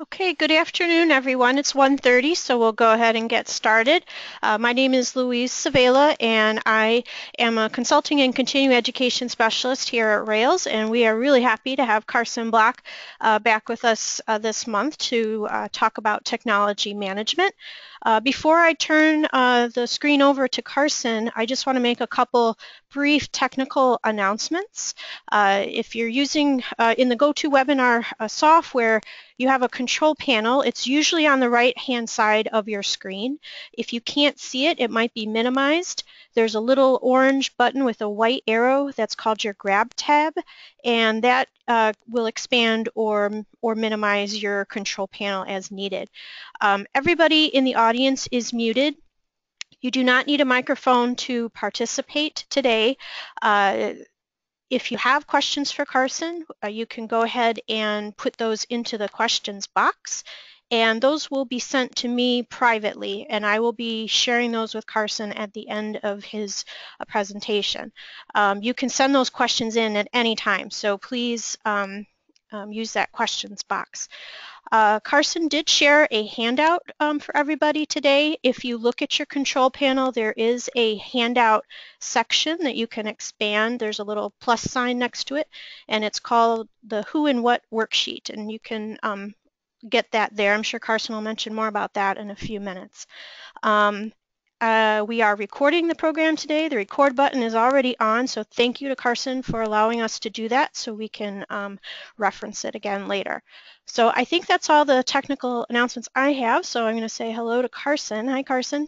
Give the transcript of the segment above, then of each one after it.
Okay, good afternoon, everyone. It's 1.30, so we'll go ahead and get started. Uh, my name is Louise Savela, and I am a consulting and continuing education specialist here at Rails, and we are really happy to have Carson Block uh, back with us uh, this month to uh, talk about technology management. Uh, before I turn uh, the screen over to Carson, I just want to make a couple brief technical announcements. Uh, if you're using uh, in the GoToWebinar uh, software, you have a control panel. It's usually on the right-hand side of your screen. If you can't see it, it might be minimized. There's a little orange button with a white arrow that's called your grab tab, and that uh, will expand or, or minimize your control panel as needed. Um, everybody in the audience is muted. You do not need a microphone to participate today. Uh, if you have questions for Carson, uh, you can go ahead and put those into the questions box and those will be sent to me privately and I will be sharing those with Carson at the end of his uh, presentation. Um, you can send those questions in at any time so please um, um, use that questions box. Uh, Carson did share a handout um, for everybody today. If you look at your control panel, there is a handout section that you can expand. There's a little plus sign next to it, and it's called the Who and What worksheet, and you can um, get that there. I'm sure Carson will mention more about that in a few minutes. Um, uh, we are recording the program today. The record button is already on, so thank you to Carson for allowing us to do that so we can um, reference it again later. So I think that's all the technical announcements I have, so I'm going to say hello to Carson. Hi, Carson.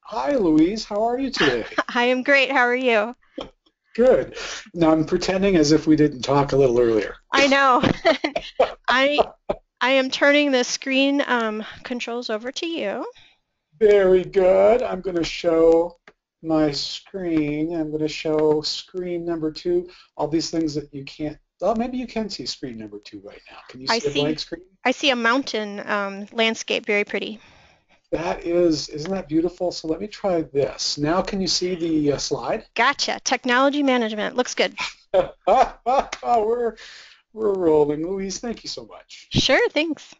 Hi, Louise. How are you today? I am great. How are you? Good. Now I'm pretending as if we didn't talk a little earlier. I know. I I am turning the screen um, controls over to you. Very good. I'm going to show my screen. I'm going to show screen number two. All these things that you can't. Well, maybe you can see screen number two right now. Can you see, I see a blank screen? I see a mountain um, landscape. Very pretty. That is, isn't that beautiful? So let me try this. Now can you see the uh, slide? Gotcha. Technology management. Looks good. we're we're rolling. Louise, thank you so much. Sure, thanks.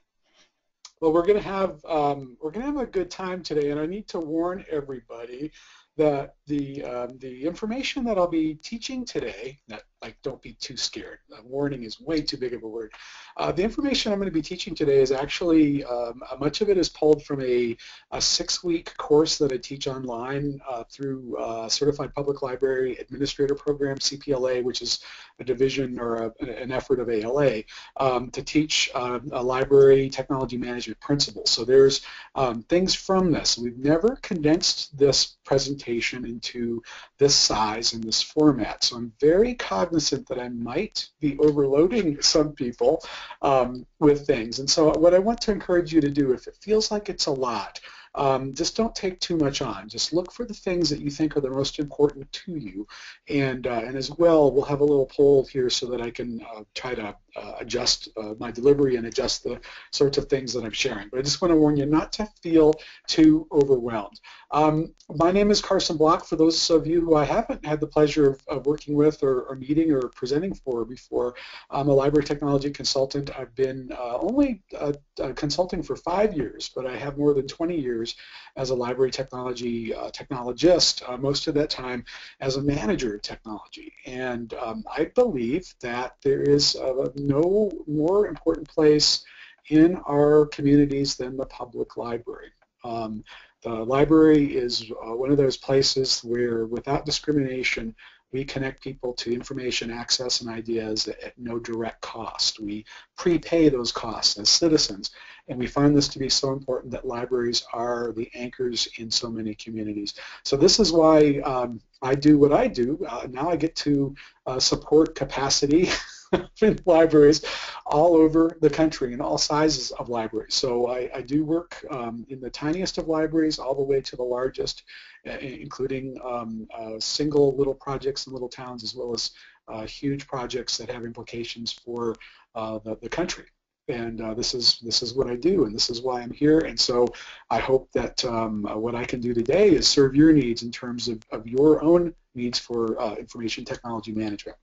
Well, we're going to have um, we're going to have a good time today, and I need to warn everybody that the um, the information that I'll be teaching today, that like don't be too scared. Uh, warning is way too big of a word. Uh, the information I'm going to be teaching today is actually um, uh, much of it is pulled from a, a six-week course that I teach online uh, through uh, Certified Public Library Administrator Program (CPLA), which is a division or a, an effort of ALA um, to teach um, a library technology management principles. So there's um, things from this. We've never condensed this presentation into this size and this format. So I'm very cognizant that I might be overloading some people um, with things. And so what I want to encourage you to do, if it feels like it's a lot, um, just don't take too much on. Just look for the things that you think are the most important to you. And, uh, and as well, we'll have a little poll here so that I can uh, try to uh, adjust uh, my delivery and adjust the sorts of things that I'm sharing. But I just want to warn you not to feel too overwhelmed. Um, my name is Carson Block. For those of you who I haven't had the pleasure of, of working with or, or, meeting or presenting for before, I'm a library technology consultant. I've been uh, only uh, uh, consulting for five years, but I have more than 20 years as a library technology uh, technologist, most of that time as a manager of technology. And um, I believe that there is no more important place in our communities than the public library. Um, the library is uh, one of those places where without discrimination we connect people to information access and ideas at no direct cost. We prepay those costs as citizens and we find this to be so important that libraries are the anchors in so many communities. So this is why um, I do what I do. Uh, now I get to uh, support capacity in libraries all over the country in all sizes of libraries. So I, I do work um, in the tiniest of libraries all the way to the largest, uh, including um, uh, single little projects in little towns as well as uh, huge projects that have implications for uh, the, the country and uh, this is this is what I do, and this is why I'm here. And so I hope that um, uh, what I can do today is serve your needs in terms of, of your own needs for uh, information technology management.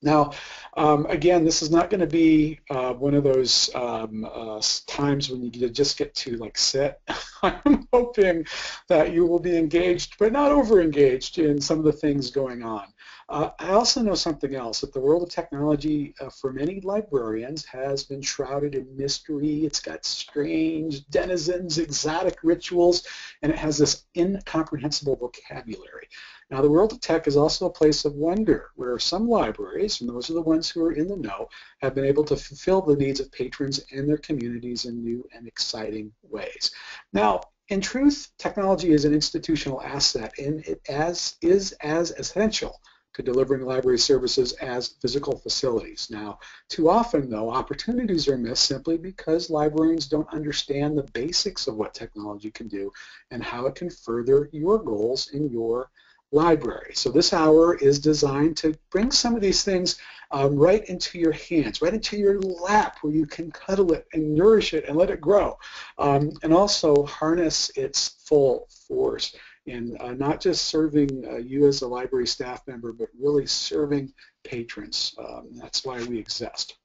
Now, um, again, this is not going to be uh, one of those um, uh, times when you just get to like sit. I'm hoping that you will be engaged, but not over-engaged in some of the things going on. Uh, I also know something else, that the world of technology uh, for many librarians has been shrouded in mystery. It's got strange denizens, exotic rituals, and it has this incomprehensible vocabulary. Now, the world of tech is also a place of wonder where some libraries, and those are the ones who are in the know, have been able to fulfill the needs of patrons and their communities in new and exciting ways. Now, in truth, technology is an institutional asset and it as, is as essential to delivering library services as physical facilities. Now, too often, though, opportunities are missed simply because librarians don't understand the basics of what technology can do and how it can further your goals in your library. So this hour is designed to bring some of these things um, right into your hands, right into your lap where you can cuddle it and nourish it and let it grow, um, and also harness its full force in uh, not just serving uh, you as a library staff member, but really serving patrons. Um, that's why we exist.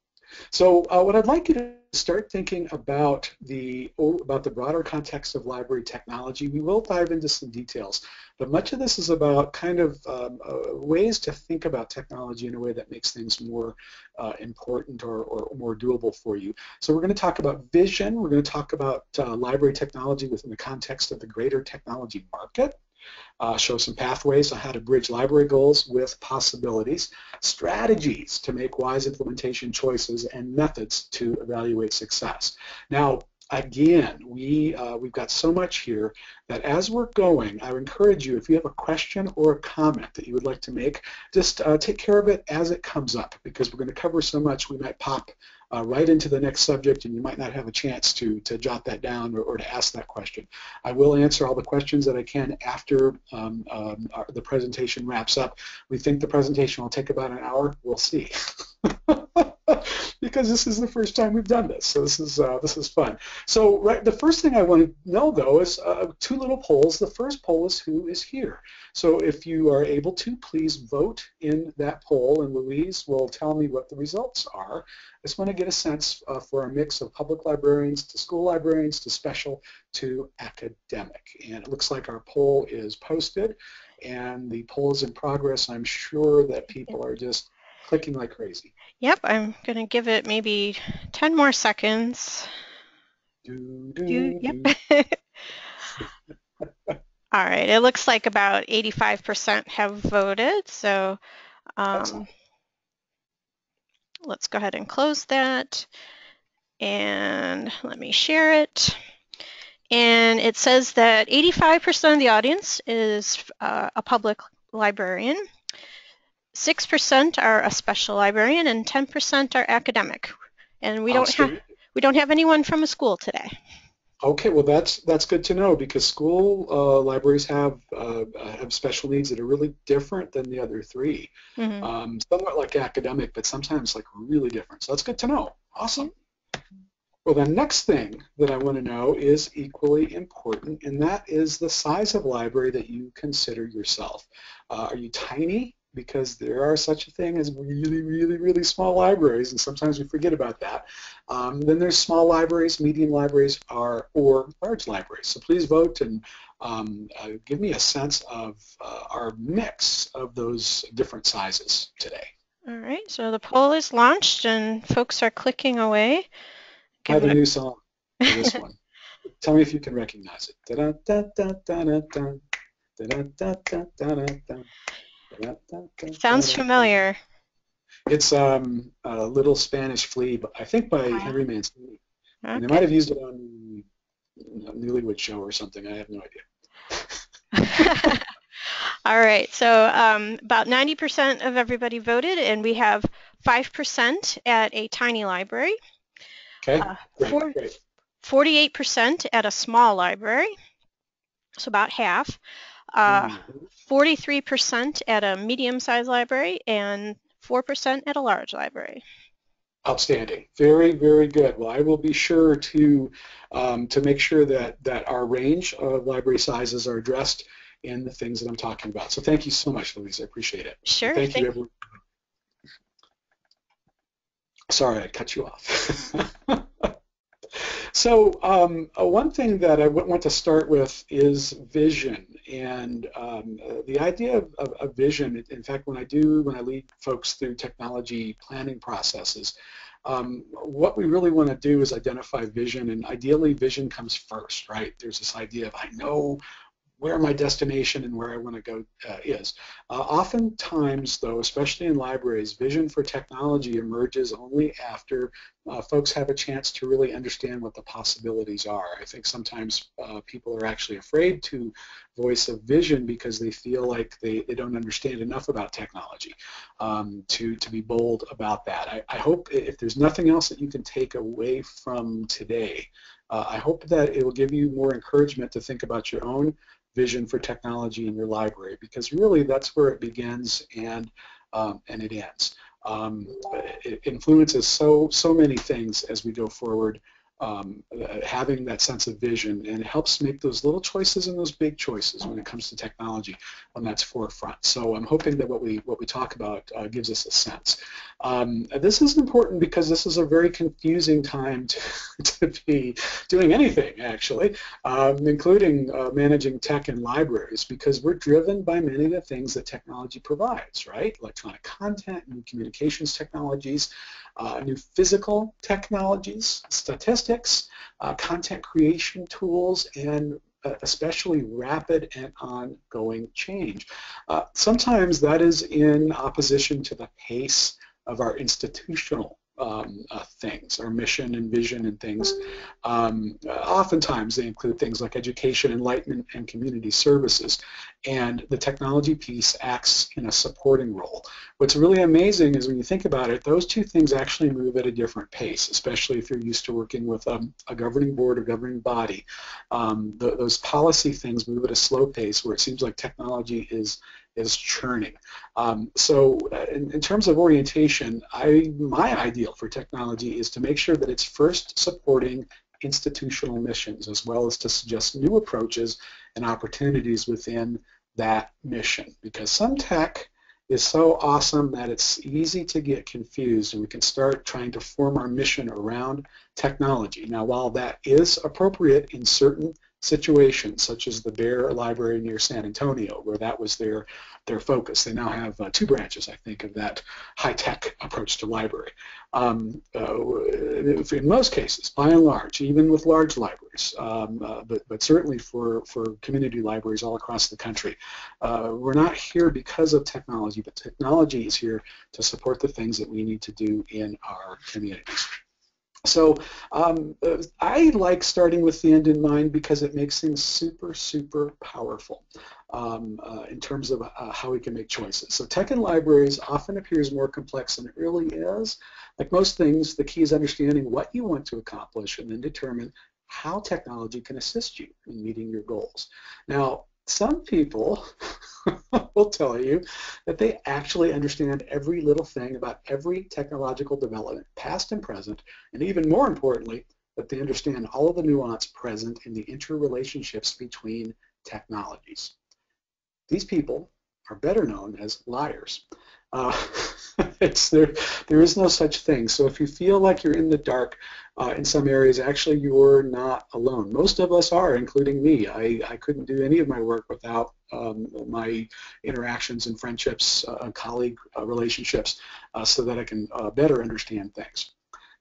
So uh, what I'd like you to start thinking about the about the broader context of library technology. We will dive into some details, but much of this is about kind of um, uh, ways to think about technology in a way that makes things more uh, important or, or, more doable for you. So we're going to talk about vision. We're going to talk about uh, library technology within the context of the greater technology market uh, show some pathways on how to bridge library goals with possibilities, strategies to make wise implementation choices, and methods to evaluate success. Now, again, we, uh, we've got so much here that as we're going, I encourage you, if you have a question or a comment that you would like to make, just uh, take care of it as it comes up because we're going to cover so much we might pop uh, right into the next subject and you might not have a chance to, to jot that down or, or, to ask that question. I will answer all the questions that I can after um, um, our, the presentation wraps up. We think the presentation will take about an hour. We'll see. because this is the first time we've done this. So this is uh, this is fun. So right, the first thing I want to know though is uh, two little polls. The first poll is who is here. So if you are able to, please vote in that poll, and Louise will tell me what the results are. I just want to get a sense uh, for a mix of public librarians to school librarians to special to academic. And it looks like our poll is posted, and the poll is in progress. I'm sure that people are just clicking like crazy. Yep, I'm going to give it maybe 10 more seconds. Do, do, do, yep. All right, it looks like about 85% have voted, so um, let's go ahead and close that. And let me share it. And it says that 85% of the audience is uh, a public librarian, 6% are a special librarian and 10% are academic. And we don't have we don't have anyone from a school today. Okay, well that's that's good to know because school uh, libraries have uh, have special needs that are really different than the other 3 mm-hmm. um, somewhat like academic, but sometimes like really different. So that's good to know. Awesome. Well, the next thing that I want to know is equally important, and that is the size of library that you consider yourself. Uh, are you tiny? Because there are such a thing as really, really, really small libraries, and sometimes we forget about that. Um, then there's small libraries, medium libraries, are, or large libraries. So please vote and um, uh, give me a sense of uh, our mix of those different sizes today. All right, so the poll is launched and folks are clicking away. I have a new song for this one. Tell me if you can recognize it. Da da da Sounds familiar. It's um, a little Spanish flea, but I think by Henry Mancini. Okay. And they might have used it on a Newlywed Show or something. I have no idea. All right. So um, about 90% of everybody voted, and we have 5% at a tiny library. Okay. Uh, four, great. 48% at a small library, so about half. Uh, mm-hmm. 43% at a medium-sized library and 4% at a large library. Outstanding. Very, very good. Well, I will be sure to um, to make sure that that our range of library sizes are addressed in the things that I'm talking about. So thank you so much, Louise. I appreciate it. Sure. Thank, thank you, everyone. sorry, I cut you off. so um, uh, one thing that I want to start with is vision. And um, uh, the idea of, of, of, vision, in fact, when I do, when I lead folks through technology planning processes, um, what we really want to do is identify vision, and ideally vision comes first, right? There's this idea of I know where my destination and where I want to go uh, is. Uh, oftentimes, though, especially in libraries, vision for technology emerges only after uh, folks have a chance to really understand what the possibilities are. I think sometimes uh, people are actually afraid to voice a vision because they feel like they, they don't understand enough about technology um, to, to be bold about that. I, I hope if there's nothing else that you can take away from today, uh, I hope that it will give you more encouragement to think about your own vision for technology in your library because really that's where it begins and um, and it ends. Um, it influences so so many things as we go forward um, uh, having that sense of vision, and it helps make those little choices and those big choices when it comes to technology on that forefront. So I'm hoping that what we what we talk about uh, gives us a sense. Um, this is important because this is a very confusing time to, to be doing anything actually, um, including uh, managing tech and libraries, because we're driven by many of the things that technology provides, right? Electronic content, new communications technologies uh, new physical technologies, statistics, uh, content creation tools, and uh, especially rapid and ongoing change. Uh, sometimes that is in opposition to the pace of our institutional um, uh, things, our mission and vision and things. Um, uh, oftentimes they include things like education, enlightenment, and community services. And the technology piece acts in a supporting role. What's really amazing is when you think about it, those two things actually move at a different pace, especially if you're used to working with um, a governing board or governing body. Um, the, those policy things move at a slow pace where it seems like technology is is churning. Um, so uh, in, in, terms of orientation, I, my ideal for technology is to make sure that it's first supporting institutional missions as well as to suggest new approaches and opportunities within that mission because some tech is so awesome that it's easy to get confused and we can start trying to form our mission around technology. Now while that is appropriate in certain situations, such as the Bexar Library near San Antonio, where that was their their focus. They now have uh, two branches, I think, of that high-tech approach to library. Um, uh, in most cases, by and large, even with large libraries, um, uh, but, but certainly for, for community libraries all across the country, uh, we're not here because of technology, but technology is here to support the things that we need to do in our communities. So um, I like starting with the end in mind because it makes things super, super powerful um, uh, in terms of uh, how we can make choices. So tech in libraries often appears more complex than it really is. Like most things, the key is understanding what you want to accomplish and then determine how technology can assist you in meeting your goals. Now, some people will tell you that they actually understand every little thing about every technological development, past and present, and even more importantly, that they understand all of the nuance present in the interrelationships between technologies. These people are better known as liars. Uh, there, there is no such thing. So if you feel like you're in the dark uh, in some areas, actually you're not alone. Most of us are, including me. I, I couldn't do any of my work without um, my interactions and friendships, uh, colleague uh, relationships, uh, so that I can uh, better understand things.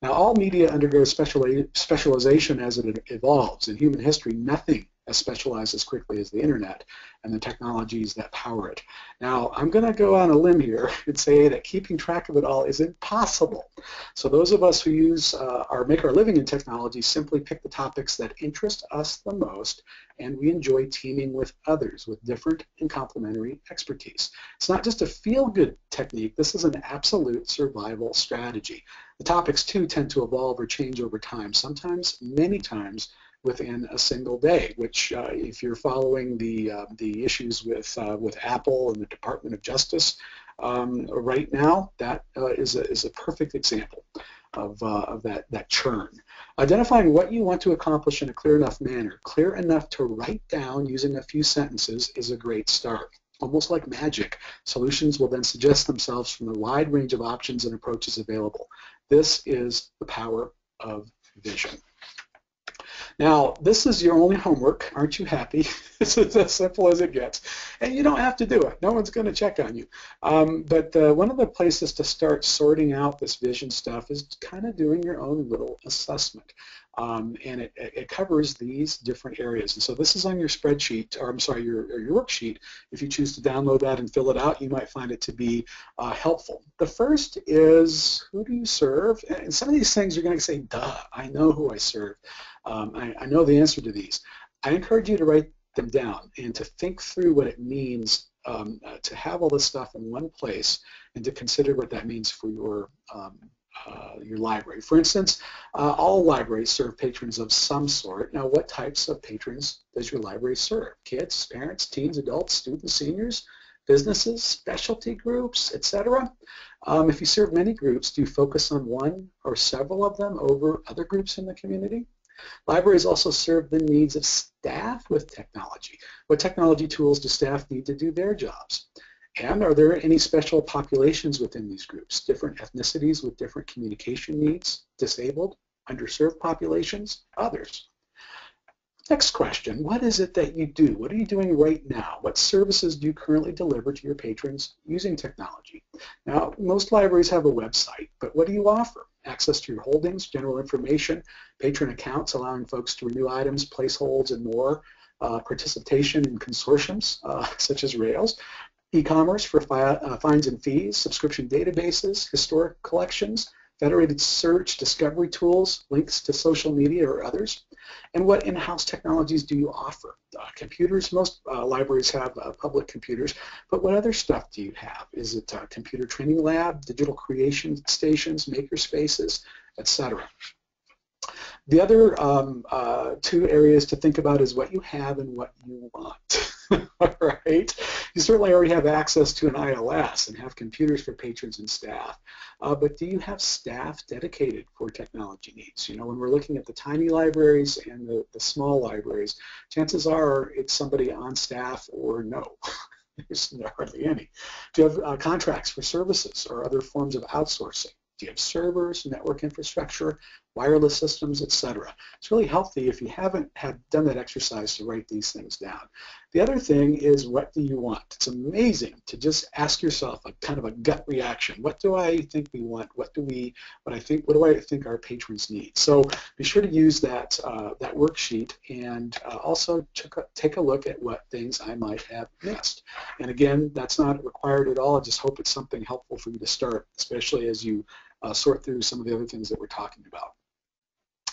Now, all media undergoes specialization as it evolves. In human history, nothing as specialized as quickly as the internet and the technologies that power it. Now, I'm going to go on a limb here and say that keeping track of it all is impossible. So those of us who use uh, or make our living in technology simply pick the topics that interest us the most and we enjoy teaming with others with different and complementary expertise. It's not just a feel-good technique, this is an absolute survival strategy. The topics too tend to evolve or change over time, sometimes many times within a single day, which uh, if you're following the, uh, the issues with, uh, with Apple and the Department of Justice um, right now, that uh, is a, is a perfect example of, uh, of that, that churn. Identifying what you want to accomplish in a clear enough manner, clear enough to write down using a few sentences is a great start. Almost like magic, solutions will then suggest themselves from the wide range of options and approaches available. This is the power of vision. Now, this is your only homework. Aren't you happy? this is as simple as it gets. And you don't have to do it. No one's going to check on you. Um, but uh, one of the places to start sorting out this vision stuff is kind of doing your own little assessment. Um, and it, it, covers these different areas. And so this is on your spreadsheet, or I'm sorry, your, your worksheet. If you choose to download that and fill it out, you might find it to be uh, helpful. The first is who do you serve? And some of these things you're going to say, duh, I know who I serve. Um, I, I know the answer to these. I encourage you to write them down and to think through what it means um, uh, to have all this stuff in one place and to consider what that means for your um, uh, your library. For instance, uh, all libraries serve patrons of some sort. Now, what types of patrons does your library serve? Kids, parents, teens, adults, students, seniors, businesses, specialty groups, etc. Um, if you serve many groups, do you focus on one or several of them over other groups in the community? Libraries also serve the needs of staff with technology. What technology tools do staff need to do their jobs? And are there any special populations within these groups, different ethnicities with different communication needs, disabled, underserved populations, others? Next question, what is it that you do? What are you doing right now? What services do you currently deliver to your patrons using technology? Now, most libraries have a website, but what do you offer? Access to your holdings, general information, patron accounts allowing folks to renew items, place holds, and more, uh, participation in consortiums uh, such as Rails, e-commerce for fi uh, fines and fees, subscription databases, historic collections, federated search, discovery tools, links to social media or others, and what in-house technologies do you offer? Uh, computers, most uh, libraries have uh, public computers, but what other stuff do you have? Is it a computer training lab, digital creation stations, maker spaces, etc.? The other um, uh, two areas to think about is what you have and what you want. All right. You certainly already have access to an ILS and have computers for patrons and staff. Uh, but do you have staff dedicated for technology needs? You know, when we're looking at the tiny libraries and the, the small libraries, chances are it's somebody on staff or no. There's hardly any. Do you have uh, contracts for services or other forms of outsourcing? Do you have servers, network infrastructure, wireless systems, etc.? It's really healthy if you haven't had done that exercise to write these things down. The other thing is what do you want? It's amazing to just ask yourself a kind of a gut reaction. What do I think we want? What do we, what I think, what do I think our patrons need? So be sure to use that, uh, that worksheet and uh, also take a look at what things I might have missed. And again, that's not required at all. I just hope it's something helpful for you to start, especially as you uh, sort through some of the other things that we're talking about.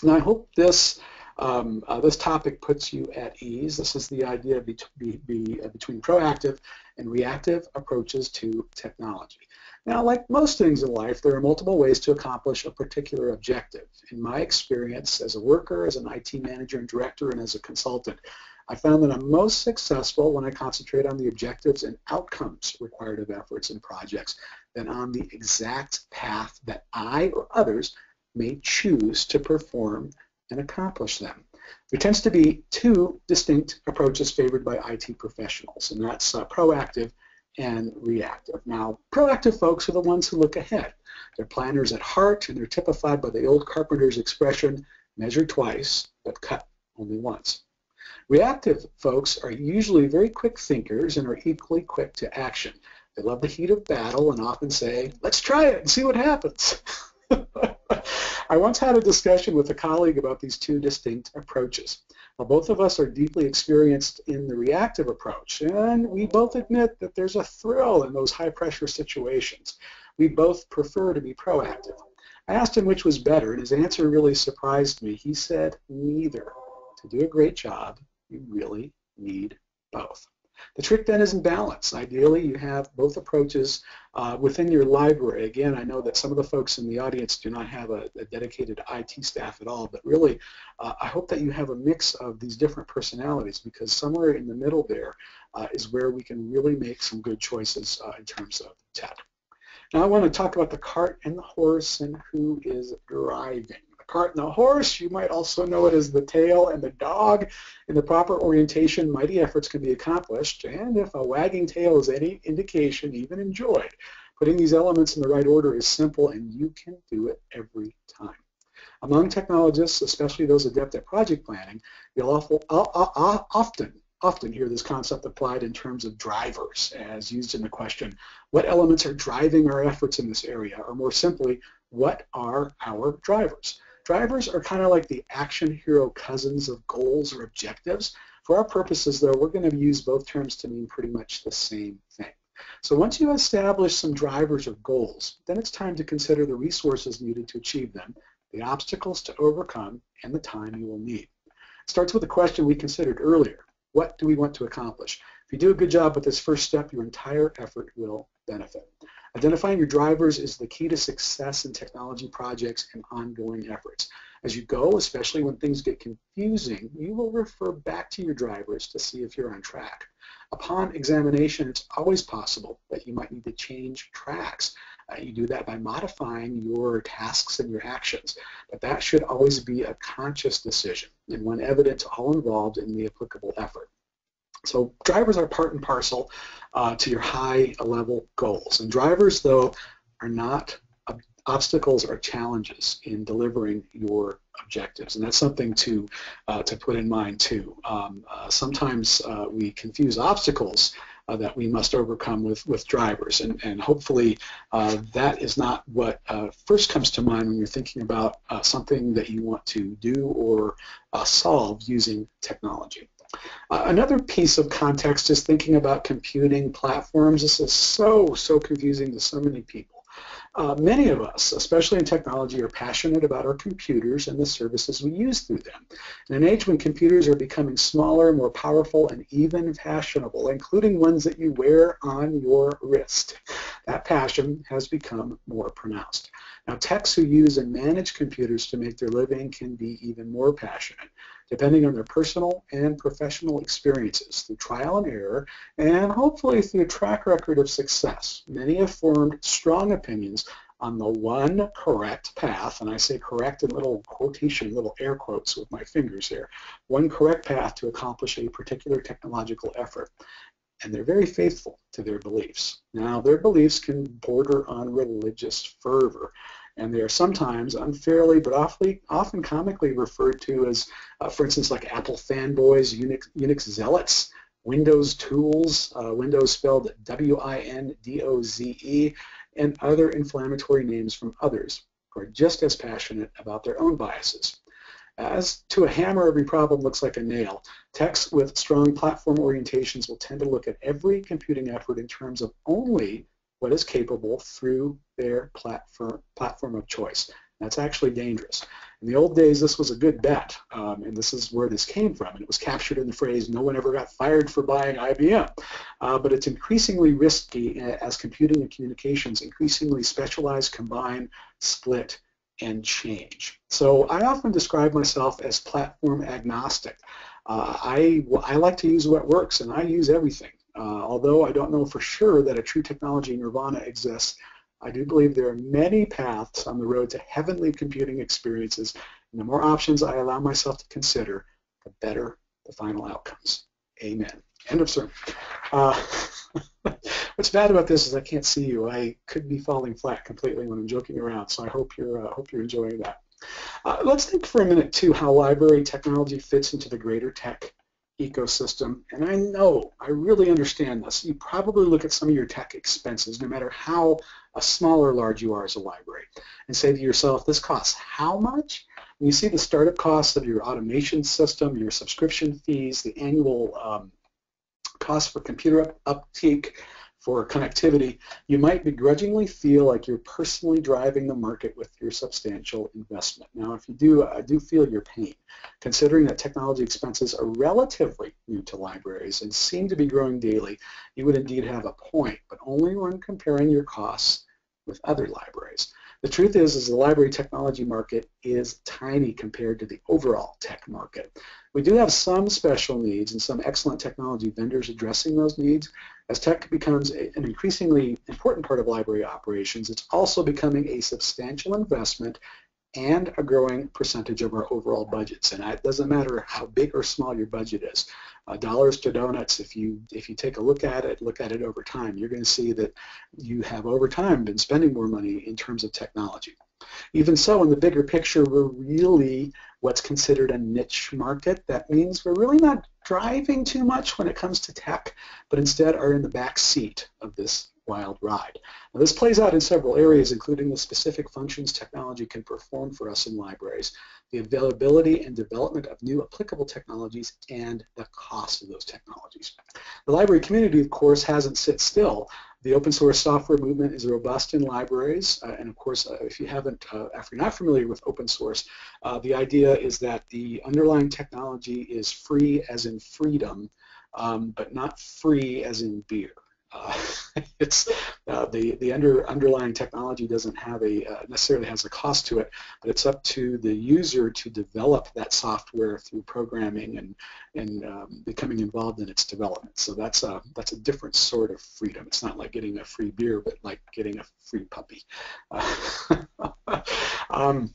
Now I hope this um, uh, this topic puts you at ease. This is the idea be, be, be, uh, between proactive and reactive approaches to technology. Now, like most things in life, there are multiple ways to accomplish a particular objective. In my experience as a worker, as an IT manager and director, and as a consultant, I found that I'm most successful when I concentrate on the objectives and outcomes required of efforts and projects than on the exact path that I or others may choose to perform and accomplish them. There tends to be two distinct approaches favored by IT professionals, and that's uh, proactive and reactive. Now, proactive folks are the ones who look ahead. They're planners at heart, and they're typified by the old carpenter's expression, measure twice, but cut only once. Reactive folks are usually very quick thinkers and are equally quick to action. They love the heat of battle and often say, let's try it and see what happens. I once had a discussion with a colleague about these two distinct approaches. Both of us are deeply experienced in the reactive approach, and we both admit that there's a thrill in those high-pressure situations. We both prefer to be proactive. I asked him which was better, and his answer really surprised me. He said, neither. To do a great job, you really need both. The trick then is in balance. Ideally, you have both approaches uh, within your library. Again, I know that some of the folks in the audience do not have a, a dedicated IT staff at all, but really, uh, I hope that you have a mix of these different personalities because somewhere in the middle there uh, is where we can really make some good choices uh, in terms of tech. Now I want to talk about the cart and the horse and who is driving cart and the horse. You might also know it as the tail and the dog. In the proper orientation, mighty efforts can be accomplished, and if a wagging tail is any indication, even enjoyed, putting these elements in the right order is simple, and you can do it every time. Among technologists, especially those adept at project planning, you'll often often hear this concept applied in terms of drivers as used in the question, what elements are driving our efforts in this area? Or more simply, what are our drivers? Drivers are kind of like the action hero cousins of goals or objectives. For our purposes, though, we're going to use both terms to mean pretty much the same thing. So once you establish some drivers or goals, then it's time to consider the resources needed to achieve them, the obstacles to overcome, and the time you will need. It starts with the question we considered earlier. What do we want to accomplish? If you do a good job with this first step, your entire effort will benefit. Identifying your drivers is the key to success in technology projects and ongoing efforts. As you go, especially when things get confusing, you will refer back to your drivers to see if you're on track. Upon examination, it's always possible that you might need to change tracks. Uh, you do that by modifying your tasks and your actions. But that should always be a conscious decision and one evident to all involved in the applicable effort. So drivers are part and parcel uh, to your high-level goals. And drivers, though, are not obstacles or challenges in delivering your objectives, and that's something to uh, to put in mind too. Um, uh, sometimes uh, we confuse obstacles uh, that we must overcome with, with drivers. And, and hopefully uh, that is not what uh, first comes to mind when you're thinking about uh, something that you want to do or uh, solve using technology. Uh, another piece of context is thinking about computing platforms. This is so, so confusing to so many people. Uh, many of us, especially in technology, are passionate about our computers and the services we use through them. In an age when computers are becoming smaller, more powerful, and even fashionable, including ones that you wear on your wrist, that passion has become more pronounced. Now, techs who use and manage computers to make their living can be even more passionate depending on their personal and professional experiences through trial and error, and hopefully through a track record of success. Many have formed strong opinions on the one correct path, and I say correct in little quotation, little air quotes with my fingers here, one correct path to accomplish a particular technological effort. And they're very faithful to their beliefs. Now, their beliefs can border on religious fervor and they are sometimes unfairly but awfully, often comically referred to as, uh, for instance, like Apple fanboys, Unix, Unix zealots, Windows tools, uh, Windows spelled W-I-N-D-O-Z-E, and other inflammatory names from others who are just as passionate about their own biases. As to a hammer, every problem looks like a nail. Techs with strong platform orientations will tend to look at every computing effort in terms of only what is capable through their platform, platform of choice. That's actually dangerous. In the old days, this was a good bet, um, and this is where this came from. And it was captured in the phrase, no one ever got fired for buying IBM. Uh, but it's increasingly risky as computing and communications increasingly specialize, combine, split, and change. So I often describe myself as platform agnostic. Uh, I, I like to use what works, and I use everything. Uh, although I don't know for sure that a true technology nirvana exists, I do believe there are many paths on the road to heavenly computing experiences, and the more options I allow myself to consider, the better the final outcomes. Amen. End of sermon. Uh, what's bad about this is I can't see you. I could be falling flat completely when I'm joking around, so I hope you're uh, hope you're enjoying that. Uh, let's think for a minute too how library technology fits into the greater tech ecosystem. And I know, I really understand this. You probably look at some of your tech expenses, no matter how small or large you are as a library, and say to yourself, this costs how much? When you see the startup costs of your automation system, your subscription fees, the annual um, cost for computer up uptake, for connectivity, you might begrudgingly feel like you're personally driving the market with your substantial investment. Now, if you do, I do feel your pain, considering that technology expenses are relatively new to libraries and seem to be growing daily, you would indeed have a point, but only when comparing your costs with other libraries. The truth is, is the library technology market is tiny compared to the overall tech market. We do have some special needs and some excellent technology vendors addressing those needs. As tech becomes a, an increasingly important part of library operations, it's also becoming a substantial investment and a growing percentage of our overall budgets. And it doesn't matter how big or small your budget is. Uh, dollars to donuts, if you if you take a look at it, look at it over time, you're going to see that you have over time been spending more money in terms of technology. Even so, in the bigger picture, we're really what's considered a niche market. That means we're really not driving too much when it comes to tech, but instead are in the back seat of this wild ride. Now, this plays out in several areas, including the specific functions technology can perform for us in libraries, the availability and development of new applicable technologies, and the cost of those technologies. The library community, of course, hasn't sit still. The open source software movement is robust in libraries, uh, and of course, uh, if you haven't, uh, if you're not familiar with open source, uh, the idea is that the underlying technology is free as in freedom, um, but not free as in beer. Uh, it's uh, the the under underlying technology doesn't have a uh, necessarily has a cost to it, but it's up to the user to develop that software through programming and and um, becoming involved in its development. So that's a that's a different sort of freedom. It's not like getting a free beer, but like getting a free puppy. um,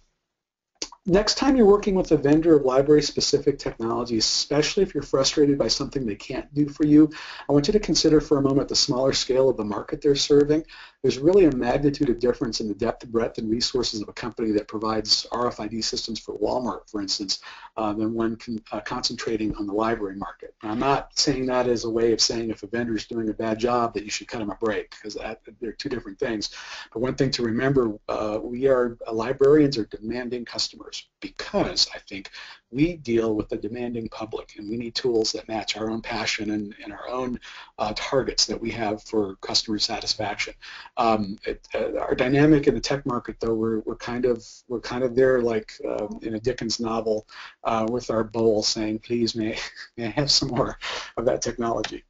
Next time you're working with a vendor of library-specific technology, especially if you're frustrated by something they can't do for you, I want you to consider for a moment the smaller scale of the market they're serving. There's really a magnitude of difference in the depth, breadth, and resources of a company that provides RFID systems for Walmart, for instance, uh, than one con uh, concentrating on the library market. I'm not saying that as a way of saying if a vendor is doing a bad job that you should cut them a break, because they're two different things. But one thing to remember, uh, we are uh, librarians are demanding customers because I think we deal with a demanding public and we need tools that match our own passion and, and our own uh, targets that we have for customer satisfaction. Um, it, uh, our dynamic in the tech market, though, we're, we're kind of we're kind of there like uh, in a Dickens novel uh, with our bowl saying, "Please, may, may I have some more of that technology."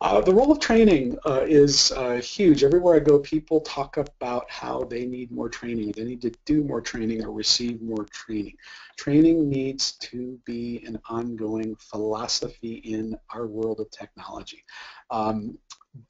Uh, the role of training uh, is uh, huge. Everywhere I go, people talk about how they need more training. They need to do more training or receive more training. Training needs to be an ongoing philosophy in our world of technology. Um,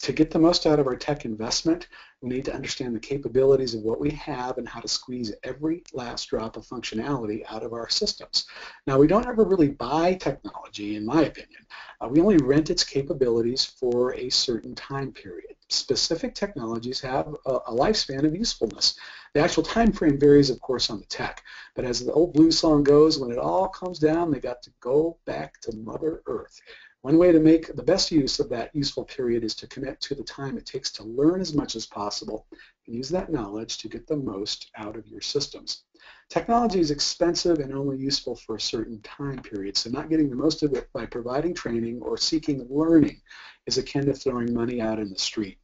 to get the most out of our tech investment, we need to understand the capabilities of what we have and how to squeeze every last drop of functionality out of our systems. Now, we don't ever really buy technology, in my opinion. Uh, we only rent its capabilities for a certain time period. Specific technologies have a, a lifespan of usefulness. The actual time frame varies, of course, on the tech. But as the old blues song goes, when it all comes down, they got to go back to Mother Earth. One way to make the best use of that useful period is to commit to the time it takes to learn as much as possible and use that knowledge to get the most out of your systems. Technology is expensive and only useful for a certain time period, so not getting the most of it by providing training or seeking learning is akin to throwing money out in the street.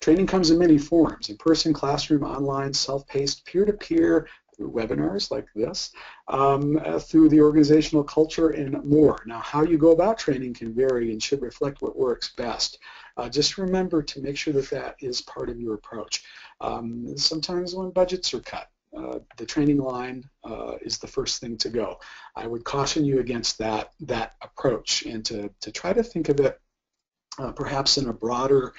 Training comes in many forms, in-person, classroom, online, self-paced, peer-to-peer, through webinars like this, um, uh, through the organizational culture and more. Now, how you go about training can vary and should reflect what works best. Uh, just remember to make sure that that is part of your approach. Um, sometimes when budgets are cut, uh, the training line uh, is the first thing to go. I would caution you against that that approach and to, to try to think of it uh, perhaps in a broader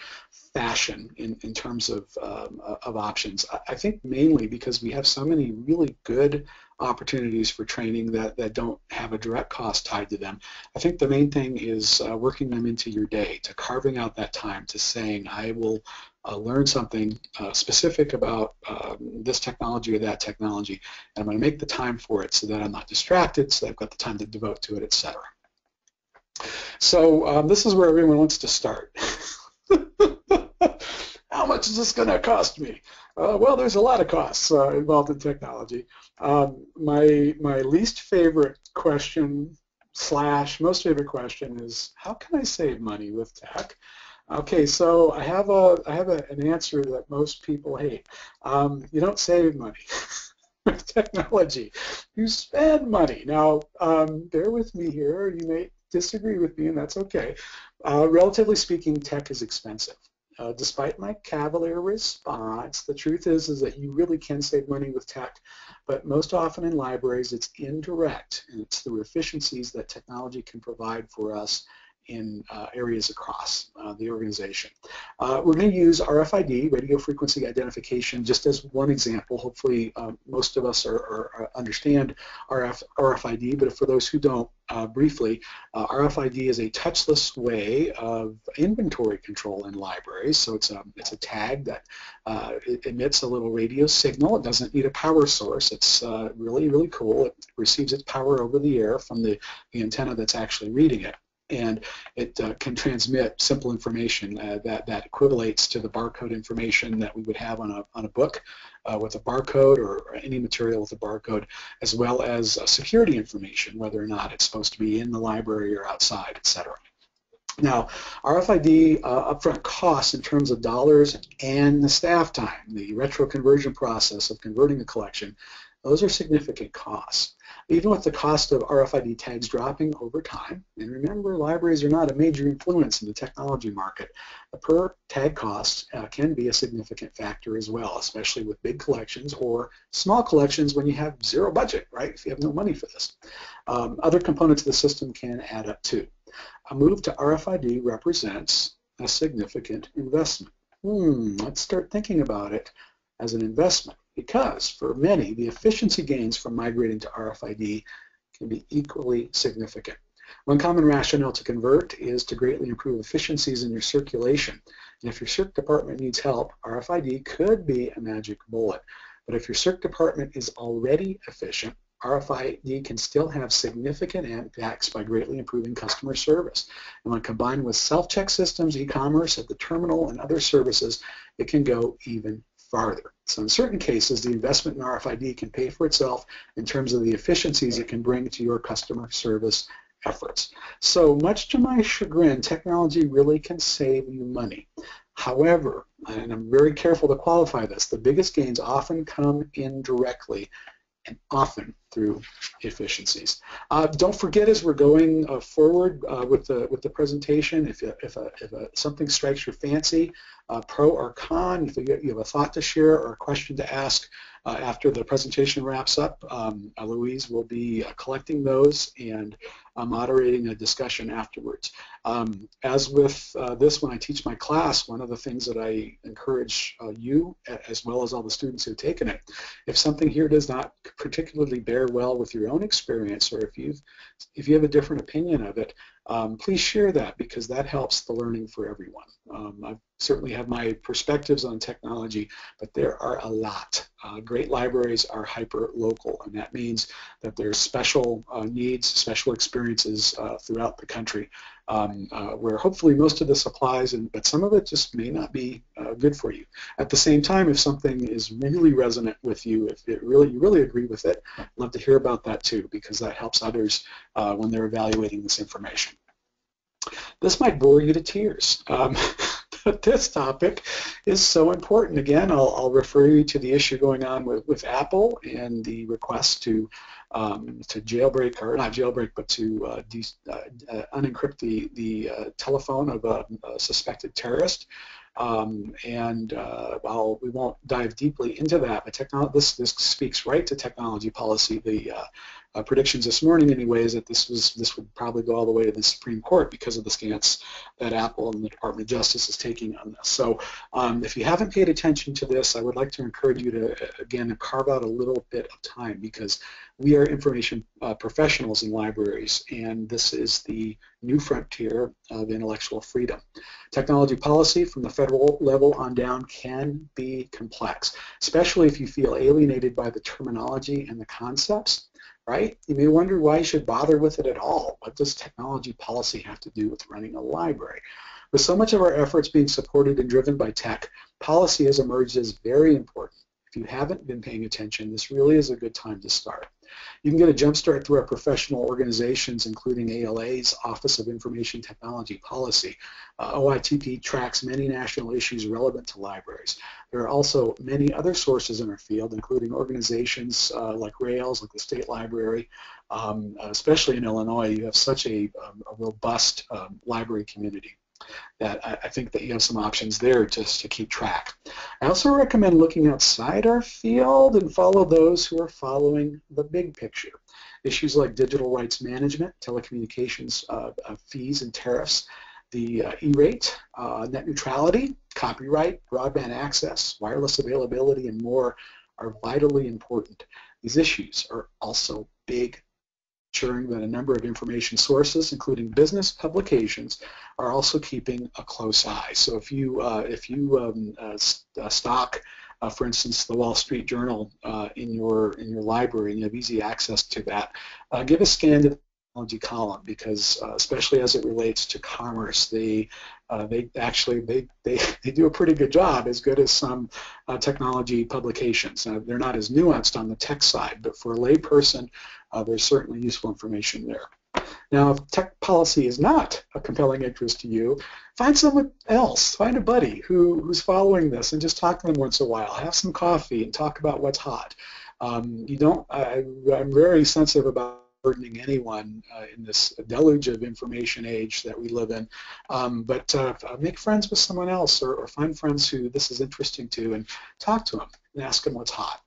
fashion in, in terms of, um, of options. I think mainly because we have so many really good opportunities for training that, that don't have a direct cost tied to them. I think the main thing is uh, working them into your day, to carving out that time, to saying, I will uh, learn something uh, specific about um, this technology or that technology, and I'm going to make the time for it so that I'm not distracted, so that I've got the time to devote to it, etc. So um, this is where everyone wants to start. How much is this going to cost me? Uh, well, there's a lot of costs uh, involved in technology. Um, my my least favorite question slash most favorite question is how can I save money with tech? Okay, so I have a I have a, an answer that most people hate. Um, you don't save money with technology. You spend money. Now, um, bear with me here. You may disagree with me, and that's okay. Uh, relatively speaking, tech is expensive. Uh, despite my cavalier response, the truth is, is that you really can save money with tech, but most often in libraries it's indirect, and it's through efficiencies that technology can provide for us in uh, areas across uh, the organization. Uh, we're going to use RFID, radio frequency identification, just as one example. Hopefully uh, most of us are, are, understand RF, RFID, but for those who don't, uh, briefly, uh, RFID is a touchless way of inventory control in libraries. So it's a, it's a tag that emits a little radio signal. It doesn't need a power source. It's really, really cool. It receives its power over the air from the, the antenna that's actually reading it and it uh, can transmit simple information uh, that, that equivalates to the barcode information that we would have on a, on a book uh, with a barcode or, or, any material with a barcode, as well as uh, security information, whether or not it's supposed to be in the library or outside, etc. Now, RFID uh, upfront costs in terms of dollars and the staff time, the retro conversion process of converting a collection, those are significant costs even with the cost of RFID tags dropping over time, and remember libraries are not a major influence in the technology market, the per tag cost uh, can be a significant factor as well, especially with big collections or small collections when you have zero budget, right, if you have no money for this. Um, other components of the system can add up too. A move to RFID represents a significant investment. Hmm, let's start thinking about it as an investment because for many, the efficiency gains from migrating to RFID can be equally significant. One common rationale to convert is to greatly improve efficiencies in your circulation. And if your circ department needs help, RFID could be a magic bullet. But if your circ department is already efficient, RFID can still have significant impacts by greatly improving customer service. And when combined with self-check systems, e-commerce at the terminal, and other services, it can go even farther. So in certain cases, the investment in RFID can pay for itself in terms of the efficiencies it can bring to your customer service efforts. So much to my chagrin, technology really can save you money. However, and I'm very careful to qualify this, the biggest gains often come indirectly and often through efficiencies. Uh, don't forget as we're going uh, forward uh, with the with the presentation, if, if, if a, something strikes your fancy, uh, pro or con, if you have a thought to share or a question to ask uh, after the presentation wraps up, um, Louise will be uh, collecting those and moderating a discussion afterwards. Um, as with this, when I teach my class, one of the things that I encourage you, as well as all the students who've taken it, if something here does not particularly bear well with your own experience or if you've if you have a different opinion of it, um, please share that because that helps the learning for everyone. Um, I certainly have my perspectives on technology, but there are a lot. Uh, great libraries are hyper-local, and that means that there's special uh, needs, special experiences uh, throughout the country um, uh, where hopefully most of this applies, and, but some of it just may not be uh, good for you. At the same time, if something is really resonant with you, if it really you really agree with it, I'd love to hear about that too because that helps others uh, when they're evaluating this information. This might bore you to tears. Um, but this topic is so important. Again, I'll, I'll, refer you to the issue going on with, with Apple and the request to um, to jailbreak or not jailbreak, but to uh, de- uh, unencrypt the the uh, telephone of a, a suspected terrorist. Um, and uh, while we won't dive deeply into that, but technolo- this this speaks right to technology policy. The uh, uh, predictions this morning, anyways, that this was this would probably go all the way to the Supreme Court because of the stance that Apple and the Department of Justice is taking on this. So, um, if you haven't paid attention to this, I would like to encourage you to uh, again carve out a little bit of time because we are information uh, professionals in libraries, and this is the new frontier of intellectual freedom. Technology policy from the federal level on down can be complex, especially if you feel alienated by the terminology and the concepts, right? You may wonder why you should bother with it at all. What does technology policy have to do with running a library? With so much of our efforts being supported and driven by tech, policy has emerged as very important. If you haven't been paying attention, this really is a good time to start. You can get a jump start through our professional organizations, including ALA's Office of Information Technology Policy. Uh, OITP tracks many national issues relevant to libraries. There are also many other sources in our field, including organizations uh, like RAILS, like the State Library, um, especially in Illinois. You have such a, um, a robust um, library community that I, I, think that you have some options there just to keep track. I also recommend looking outside our field and follow those who are following the big picture. issues like digital rights management, telecommunications uh, uh, fees and tariffs, the uh, E-rate, uh, net neutrality, copyright, broadband access, wireless availability, and more are vitally important. These issues are also big ensuring that a number of information sources, including business publications, are also keeping a close eye. So if you uh, if you um, uh, uh stock, uh, for instance, the Wall Street Journal uh, in your in your library and you have easy access to that, uh, give a scan to column because uh, especially as it relates to commerce, they uh, they actually they, they they do a pretty good job, as good as some uh, technology publications. Uh, they're not as nuanced on the tech side, but for a layperson, uh, there's certainly useful information there. Now, if tech policy is not a compelling interest to you, find someone else. Find a buddy who, who's following this and just talk to them once in a while. Have some coffee and talk about what's hot. Um, you don't. I, I'm very sensitive about burdening anyone uh, in this deluge of information age that we live in. Um, but uh, uh, make friends with someone else or, or, find friends who this is interesting to and talk to them and ask them what's hot.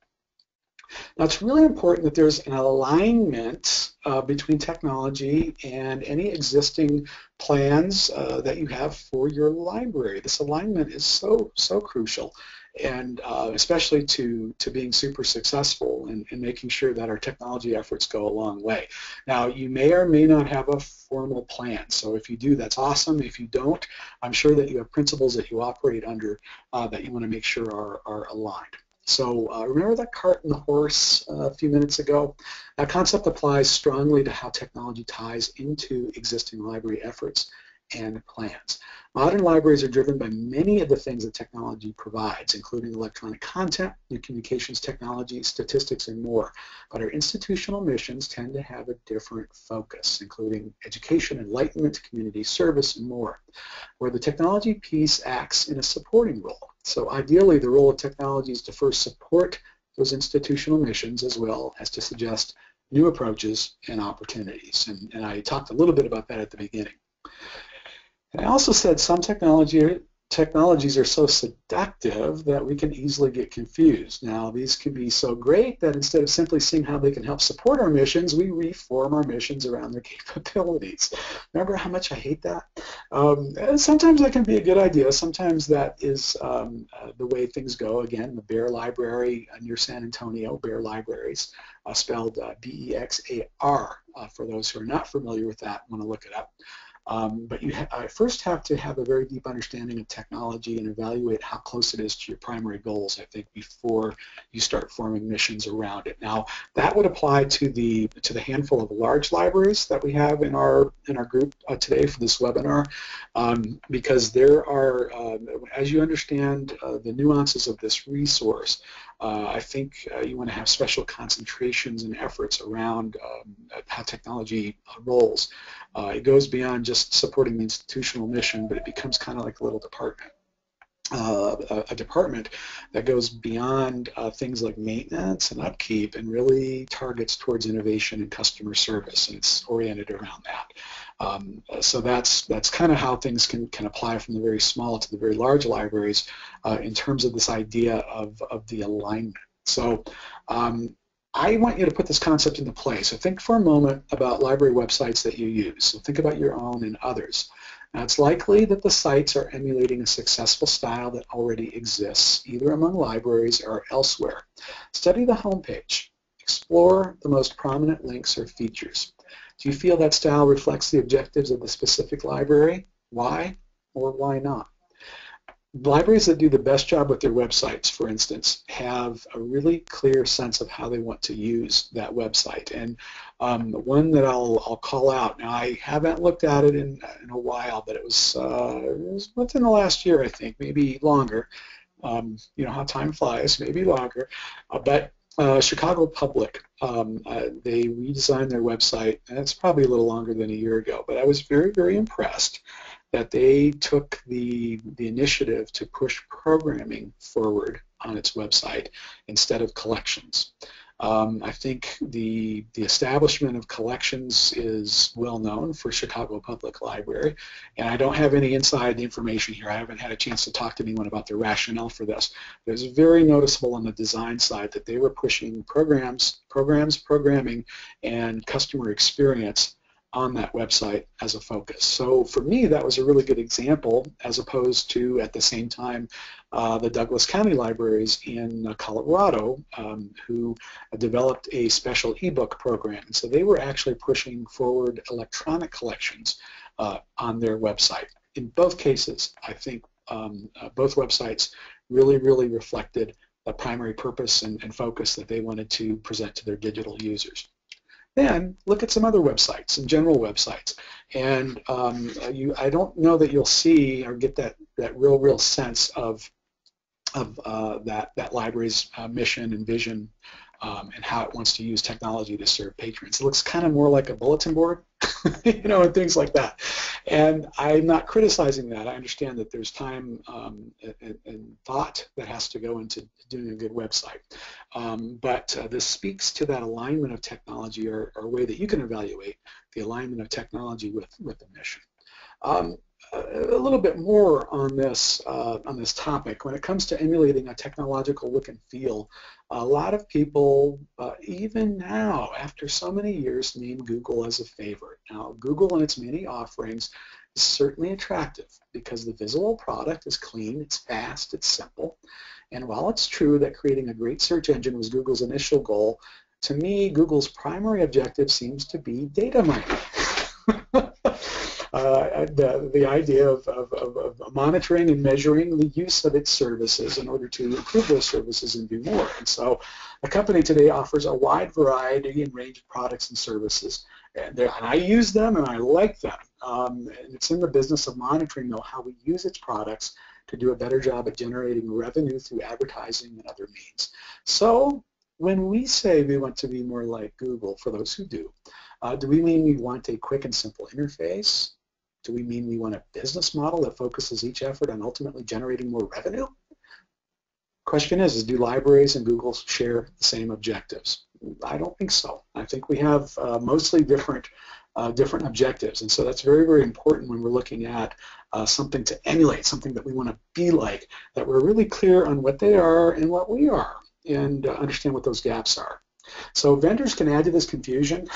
Now it's really important that there's an alignment uh, between technology and any existing plans uh, that you have for your library. This alignment is so, so crucial and uh, especially to, to being super successful and, and making sure that our technology efforts go a long way. Now, you may or may not have a formal plan. So if you do, that's awesome. If you don't, I'm sure that you have principles that you operate under uh, that you want to make sure are, are aligned. So uh, remember that cart and the horse uh, a few minutes ago? That concept applies strongly to how technology ties into existing library efforts and plans. Modern libraries are driven by many of the things that technology provides, including electronic content, new communications technology, statistics, and more. But our institutional missions tend to have a different focus, including education, enlightenment, community service, and more, where the technology piece acts in a supporting role. So ideally, the role of technology is to first support those institutional missions as well as to suggest new approaches and opportunities. And, and I talked a little bit about that at the beginning. I also said some technology technologies are so seductive that we can easily get confused. Now, these can be so great that instead of simply seeing how they can help support our missions, we reform our missions around their capabilities. Remember how much I hate that? Um, sometimes that can be a good idea. Sometimes that is um, uh, the way things go. Again, the Bexar Library near San Antonio, Bexar Libraries, uh, spelled uh, B-E-X-A-R, uh, for those who are not familiar with that, want to look it up. Um, but you ha first have to have a very deep understanding of technology and evaluate how close it is to your primary goals, I think, before you start forming missions around it. Now, that would apply to the to the handful of large libraries that we have in our in our group uh, today for this webinar, um, because there are, um, as you understand uh, the nuances of this resource, uh, I think uh, you want to have special concentrations and efforts around um, how technology uh, rolls. Uh, it goes beyond just supporting the institutional mission, but it becomes kind of like a little department. Uh, a, a, department that goes beyond uh, things like maintenance and upkeep and really targets towards innovation and customer service, and it's oriented around that. Um, so that's that's kind of how things can, can apply from the very small to the very large libraries uh, in terms of this idea of, of the alignment. So um, I want you to put this concept into play. So think for a moment about library websites that you use. So think about your own and others. Now it's likely that the sites are emulating a successful style that already exists, either among libraries or elsewhere. Study the homepage. Explore the most prominent links or features. Do you feel that style reflects the objectives of the specific library? Why or why not? libraries that do the best job with their websites, for instance, have a really clear sense of how they want to use that website. And um, one that I'll, I'll call out, now I haven't looked at it in, in a while, but it was, uh, it was within the last year, I think, maybe longer. Um, you know how time flies, maybe longer. Uh, but uh, Chicago Public, um, uh, they redesigned their website, and it's probably a little longer than a year ago, but I was very, very impressed that they took the, the initiative to push programming forward on its website instead of collections. Um, I think the the establishment of collections is well known for Chicago Public Library, and I don't have any inside information here. I haven't had a chance to talk to anyone about the rationale for this. But it's very noticeable on the design side that they were pushing programs, programs, programming, and customer experience on that website as a focus. So for me, that was a really good example as opposed to at the same time uh, the Douglas County Libraries in uh, Colorado um, who developed a special ebook program. So they were actually pushing forward electronic collections uh, on their website. In both cases, I think um, uh, both websites really, really reflected the primary purpose and, and focus that they wanted to present to their digital users. Then look at some other websites, some general websites, and um, you, I don't know that you'll see or get that, that real, real sense of of uh, that that library's uh, mission and vision um, and how it wants to use technology to serve patrons. It looks kind of more like a bulletin board, you know, and things like that. And I'm not criticizing that. I understand that there's time um, and, and, thought that has to go into doing a good website. Um, but uh, this speaks to that alignment of technology or, or, a way that you can evaluate the alignment of technology with, with the mission. Um, a little bit more on this uh, on this topic. When it comes to emulating a technological look and feel, a lot of people, uh, even now, after so many years, name Google as a favorite. Now, Google and its many offerings is certainly attractive because the visual product is clean, it's fast, it's simple. And while it's true that creating a great search engine was Google's initial goal, to me, Google's primary objective seems to be data mining. uh, the, the idea of, of, of, monitoring and measuring the use of its services in order to improve those services and do more. And so the company today offers a wide variety and range of products and services. And, and I use them and I like them. Um, and it's in the business of monitoring, though, how we use its products to do a better job at generating revenue through advertising and other means. So when we say we want to be more like Google, for those who do, uh, do we mean we want a quick and simple interface? Do we mean we want a business model that focuses each effort on ultimately generating more revenue? Question is, is do libraries and Google share the same objectives? I don't think so. I think we have uh, mostly different uh, different objectives, and so that's very, very important when we're looking at uh, something to emulate, something that we want to be like, that we're really clear on what they are and what we are, and uh, understand what those gaps are. So vendors can add to this confusion.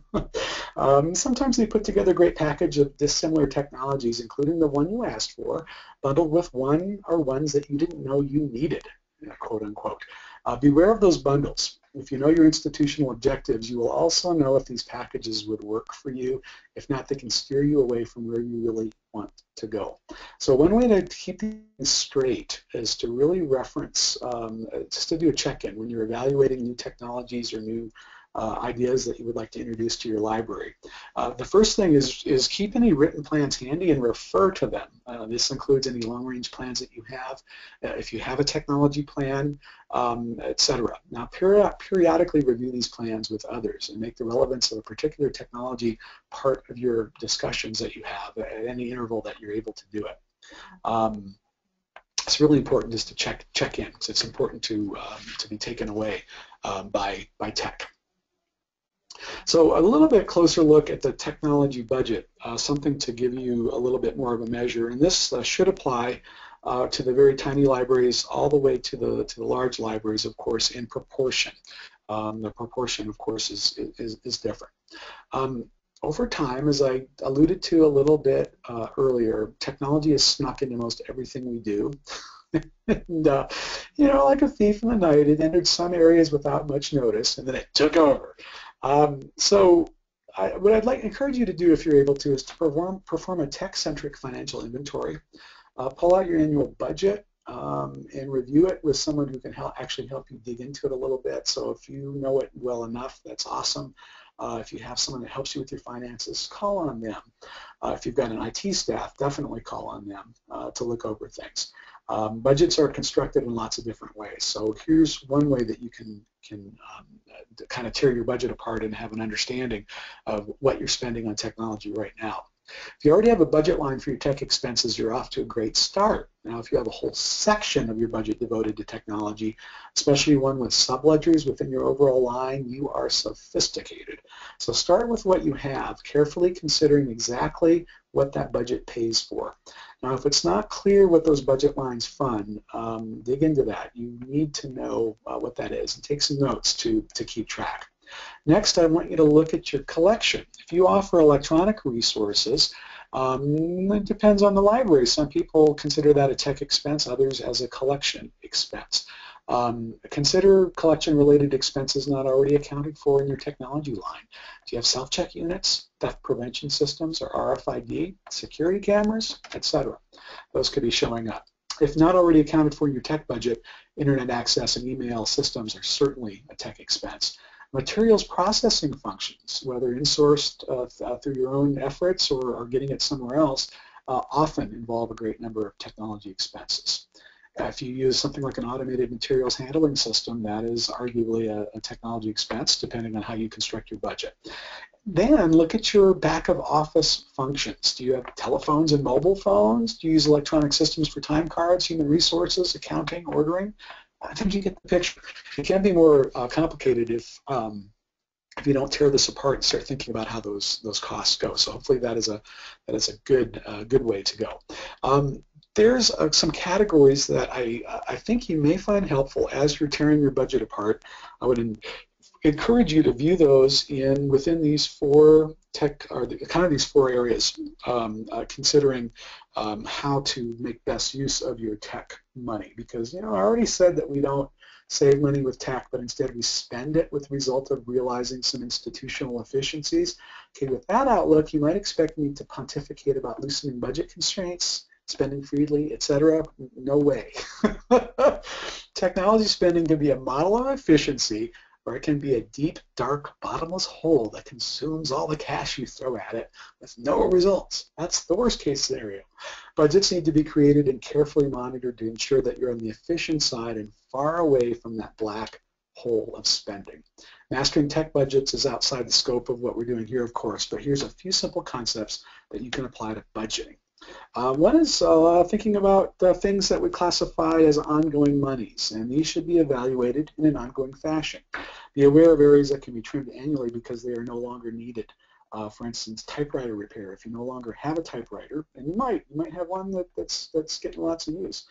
um, sometimes they put together a great package of dissimilar technologies, including the one you asked for, bundled with one or ones that you didn't know you needed, quote unquote. Uh, beware of those bundles. If you know your institutional objectives, you will also know if these packages would work for you. If not, they can steer you away from where you really want to go. So one way to keep things straight is to really reference, um, just to do a check-in when you're evaluating new technologies or new uh, ideas that you would like to introduce to your library. Uh, the first thing is, is keep any written plans handy and refer to them. Uh, this includes any long-range plans that you have, uh, if you have a technology plan, um, etc. Now, peri periodically review these plans with others and make the relevance of a particular technology part of your discussions that you have at any interval that you're able to do it. Um, it's really important just to check check in. because it's important to um, to be taken away um, by by tech. So a little bit closer look at the technology budget, uh, something to give you a little bit more of a measure. And this uh, should apply uh, to the very tiny libraries all the way to the, to the large libraries, of course, in proportion. Um, the proportion, of course, is, is, is different. Um, over time, as I alluded to a little bit uh, earlier, technology has snuck into most everything we do. and, uh, you know, like a thief in the night, it entered some areas without much notice, and then it took over. Um, so I, what I'd like to encourage you to do if you're able to is to perform, perform a tech-centric financial inventory. Uh, pull out your annual budget um, and review it with someone who can help, actually help you dig into it a little bit. So if you know it well enough, that's awesome. Uh, if you have someone that helps you with your finances, call on them. Uh, if you've got an IT staff, definitely call on them uh, to look over things. Um, budgets are constructed in lots of different ways. So here's one way that you can can um, kind of tear your budget apart and have an understanding of what you're spending on technology right now. If you already have a budget line for your tech expenses, you're off to a great start. Now, if you have a whole section of your budget devoted to technology, especially one with subledgers within your overall line, you are sophisticated. So start with what you have, carefully considering exactly what that budget pays for. Now, if it's not clear what those budget lines fund, um, dig into that. You need to know uh, what that is and take some notes to, to keep track. Next, I want you to look at your collection. If you offer electronic resources, um, it depends on the library. Some people consider that a tech expense, others as a collection expense. Um, consider collection-related expenses not already accounted for in your technology line. Do you have self-check units, theft prevention systems, or RFID, security cameras, etc.? Those could be showing up. If not already accounted for in your tech budget, internet access and email systems are certainly a tech expense. Materials processing functions, whether insourced uh, th uh, through your own efforts or, or getting it somewhere else, uh, often involve a great number of technology expenses. If you use something like an automated materials handling system, that is arguably a, a technology expense, depending on how you construct your budget. Then look at your back of office functions. Do you have telephones and mobile phones? Do you use electronic systems for time cards, human resources, accounting, ordering? I think you get the picture. It can be more uh, complicated if um, if you don't tear this apart and start thinking about how those those costs go. So hopefully that is a that is a good uh, good way to go. Um, there's uh, some categories that I I think you may find helpful as you're tearing your budget apart. I would encourage you to view those in within these four tech or the, kind of these four areas, um, uh, considering um, how to make best use of your tech money. Because you know I already said that we don't save money with tech, but instead we spend it with the result of realizing some institutional efficiencies. Okay, with that outlook, you might expect me to pontificate about loosening budget constraints, spending freely, etc. No way. Technology spending can be a model of efficiency or it can be a deep, dark, bottomless hole that consumes all the cash you throw at it with no results. That's the worst case scenario. Budgets need to be created and carefully monitored to ensure that you're on the efficient side and far away from that black hole of spending. Mastering tech budgets is outside the scope of what we're doing here, of course, but here's a few simple concepts that you can apply to budgeting. Uh, one is uh, thinking about uh, things that we classify as ongoing monies, and these should be evaluated in an ongoing fashion. Be aware of areas that can be trimmed annually because they are no longer needed. Uh, for instance, typewriter repair. If you no longer have a typewriter, and you might, you might have one that, that's that's getting lots of use.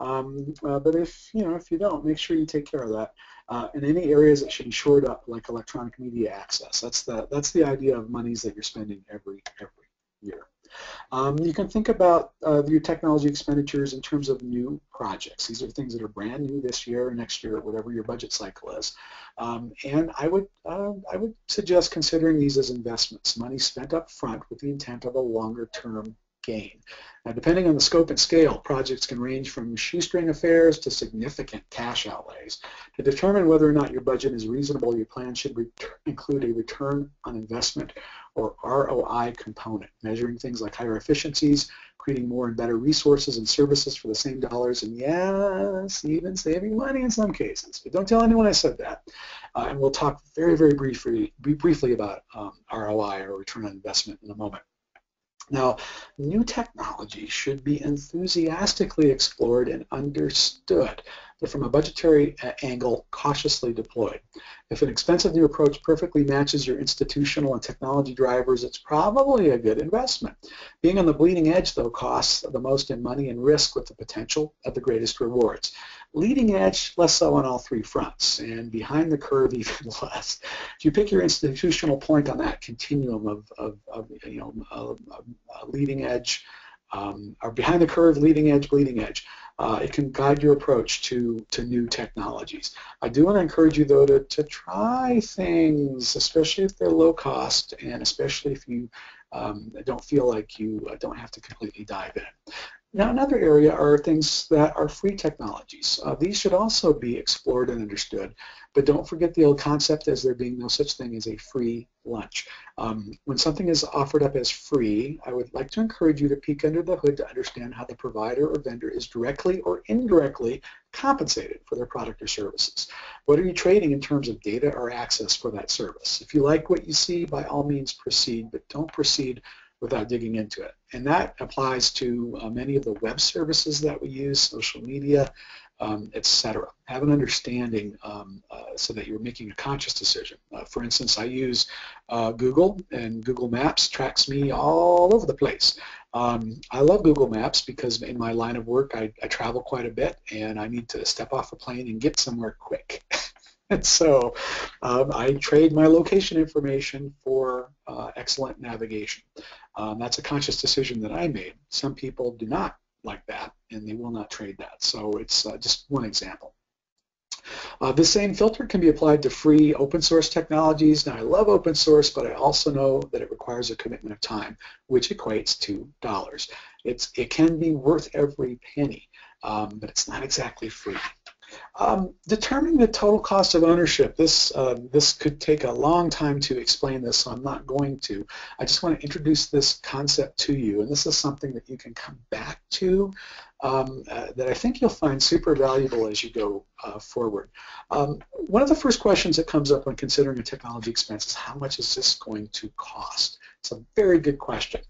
Um, uh, but if you know if you don't, make sure you take care of that. Uh, in any areas that should be shored up, like electronic media access. That's the that's the idea of monies that you're spending every every year. Um, you can think about uh, your technology expenditures in terms of new projects. These are things that are brand new this year or next year, whatever your budget cycle is. Um, and I would, uh, I would suggest considering these as investments, money spent up front with the intent of a longer term gain. Now, depending on the scope and scale, projects can range from shoestring affairs to significant cash outlays. To determine whether or not your budget is reasonable, your plan should include a return on investment or ROI component, measuring things like higher efficiencies, creating more and better resources and services for the same dollars, and yes, even saving money in some cases. But don't tell anyone I said that. Uh, and we'll talk very, very briefly, briefly about um, ROI or return on investment in a moment. Now, new technology should be enthusiastically explored and understood but from a budgetary uh, angle, cautiously deployed. If an expensive new approach perfectly matches your institutional and technology drivers, it's probably a good investment. Being on the bleeding edge, though, costs the most in money and risk with the potential of the greatest rewards. Leading edge, less so on all three fronts, and behind the curve, even less. If you pick your institutional point on that continuum of, of, of you know, of leading edge, um, or behind the curve, leading edge, bleeding edge. Uh, it can guide your approach to, to new technologies. I do want to encourage you, though, to, to try things, especially if they're low cost and especially if you um, don't feel like you uh, don't have to completely dive in. Now, another area are things that are free technologies. Uh, these should also be explored and understood, but don't forget the old concept as there being no such thing as a free lunch. Um, when something is offered up as free, I would like to encourage you to peek under the hood to understand how the provider or vendor is directly or indirectly compensated for their product or services. What are you trading in terms of data or access for that service? If you like what you see, by all means proceed, but don't proceed without digging into it. And that applies to uh, many of the web services that we use, social media, um, etc. Have an understanding um, uh, so that you're making a conscious decision. Uh, for instance, I use uh, Google, and Google Maps tracks me all over the place. Um, I love Google Maps because in my line of work, I, I, travel quite a bit, and I need to step off a plane and get somewhere quick. and so um, I trade my location information for uh, excellent navigation. Um, that's a conscious decision that I made. Some people do not like that, and they will not trade that. So it's uh, just one example. Uh, the same filter can be applied to free open source technologies. Now I love open source, but I also know that it requires a commitment of time, which equates to dollars. It's, it can be worth every penny, um, but it's not exactly free. Um, determining the total cost of ownership. This uh, this could take a long time to explain this, so I'm not going to. I just want to introduce this concept to you, and this is something that you can come back to um, uh, that I think you'll find super valuable as you go uh, forward. Um, one of the first questions that comes up when considering a technology expense is how much is this going to cost? It's a very good question.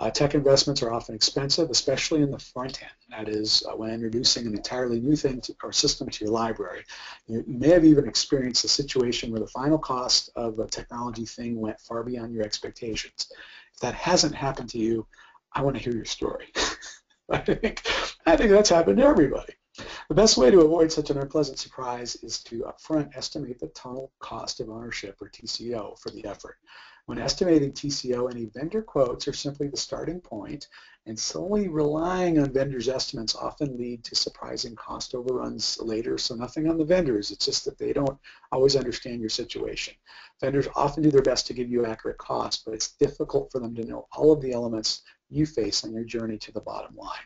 Uh, tech investments are often expensive, especially in the front end. That is, uh, when introducing an entirely new thing to, or system to your library. You, may have even experienced a situation where the final cost of a technology thing went far beyond your expectations. If that hasn't happened to you, I want to hear your story. I think I think that's happened to everybody. The best way to avoid such an unpleasant surprise is to upfront estimate the total cost of ownership, or TCO, for the effort. When estimating TCO, any vendor quotes are simply the starting point, and solely relying on vendors' estimates often lead to surprising cost overruns later, so nothing on the vendors, it's just that they don't always understand your situation. Vendors often do their best to give you accurate costs, but it's difficult for them to know all of the elements you face on your journey to the bottom line.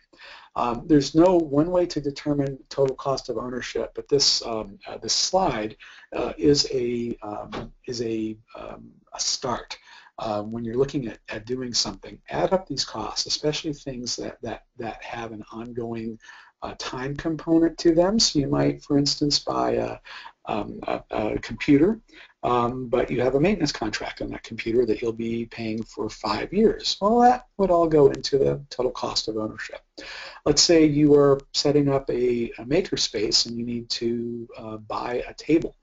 Um, there's no one way to determine total cost of ownership, but this um, uh, this slide uh, is a um, is a um, a start. Uh, when you're looking at, at doing something, add up these costs, especially things that, that, that have an ongoing uh, time component to them. So you might, for instance, buy a, um, a, a computer, um, but you have a maintenance contract on that computer that you'll be paying for five years. Well, that would all go into the total cost of ownership. Let's say you are setting up a, a makerspace and you need to uh, buy a table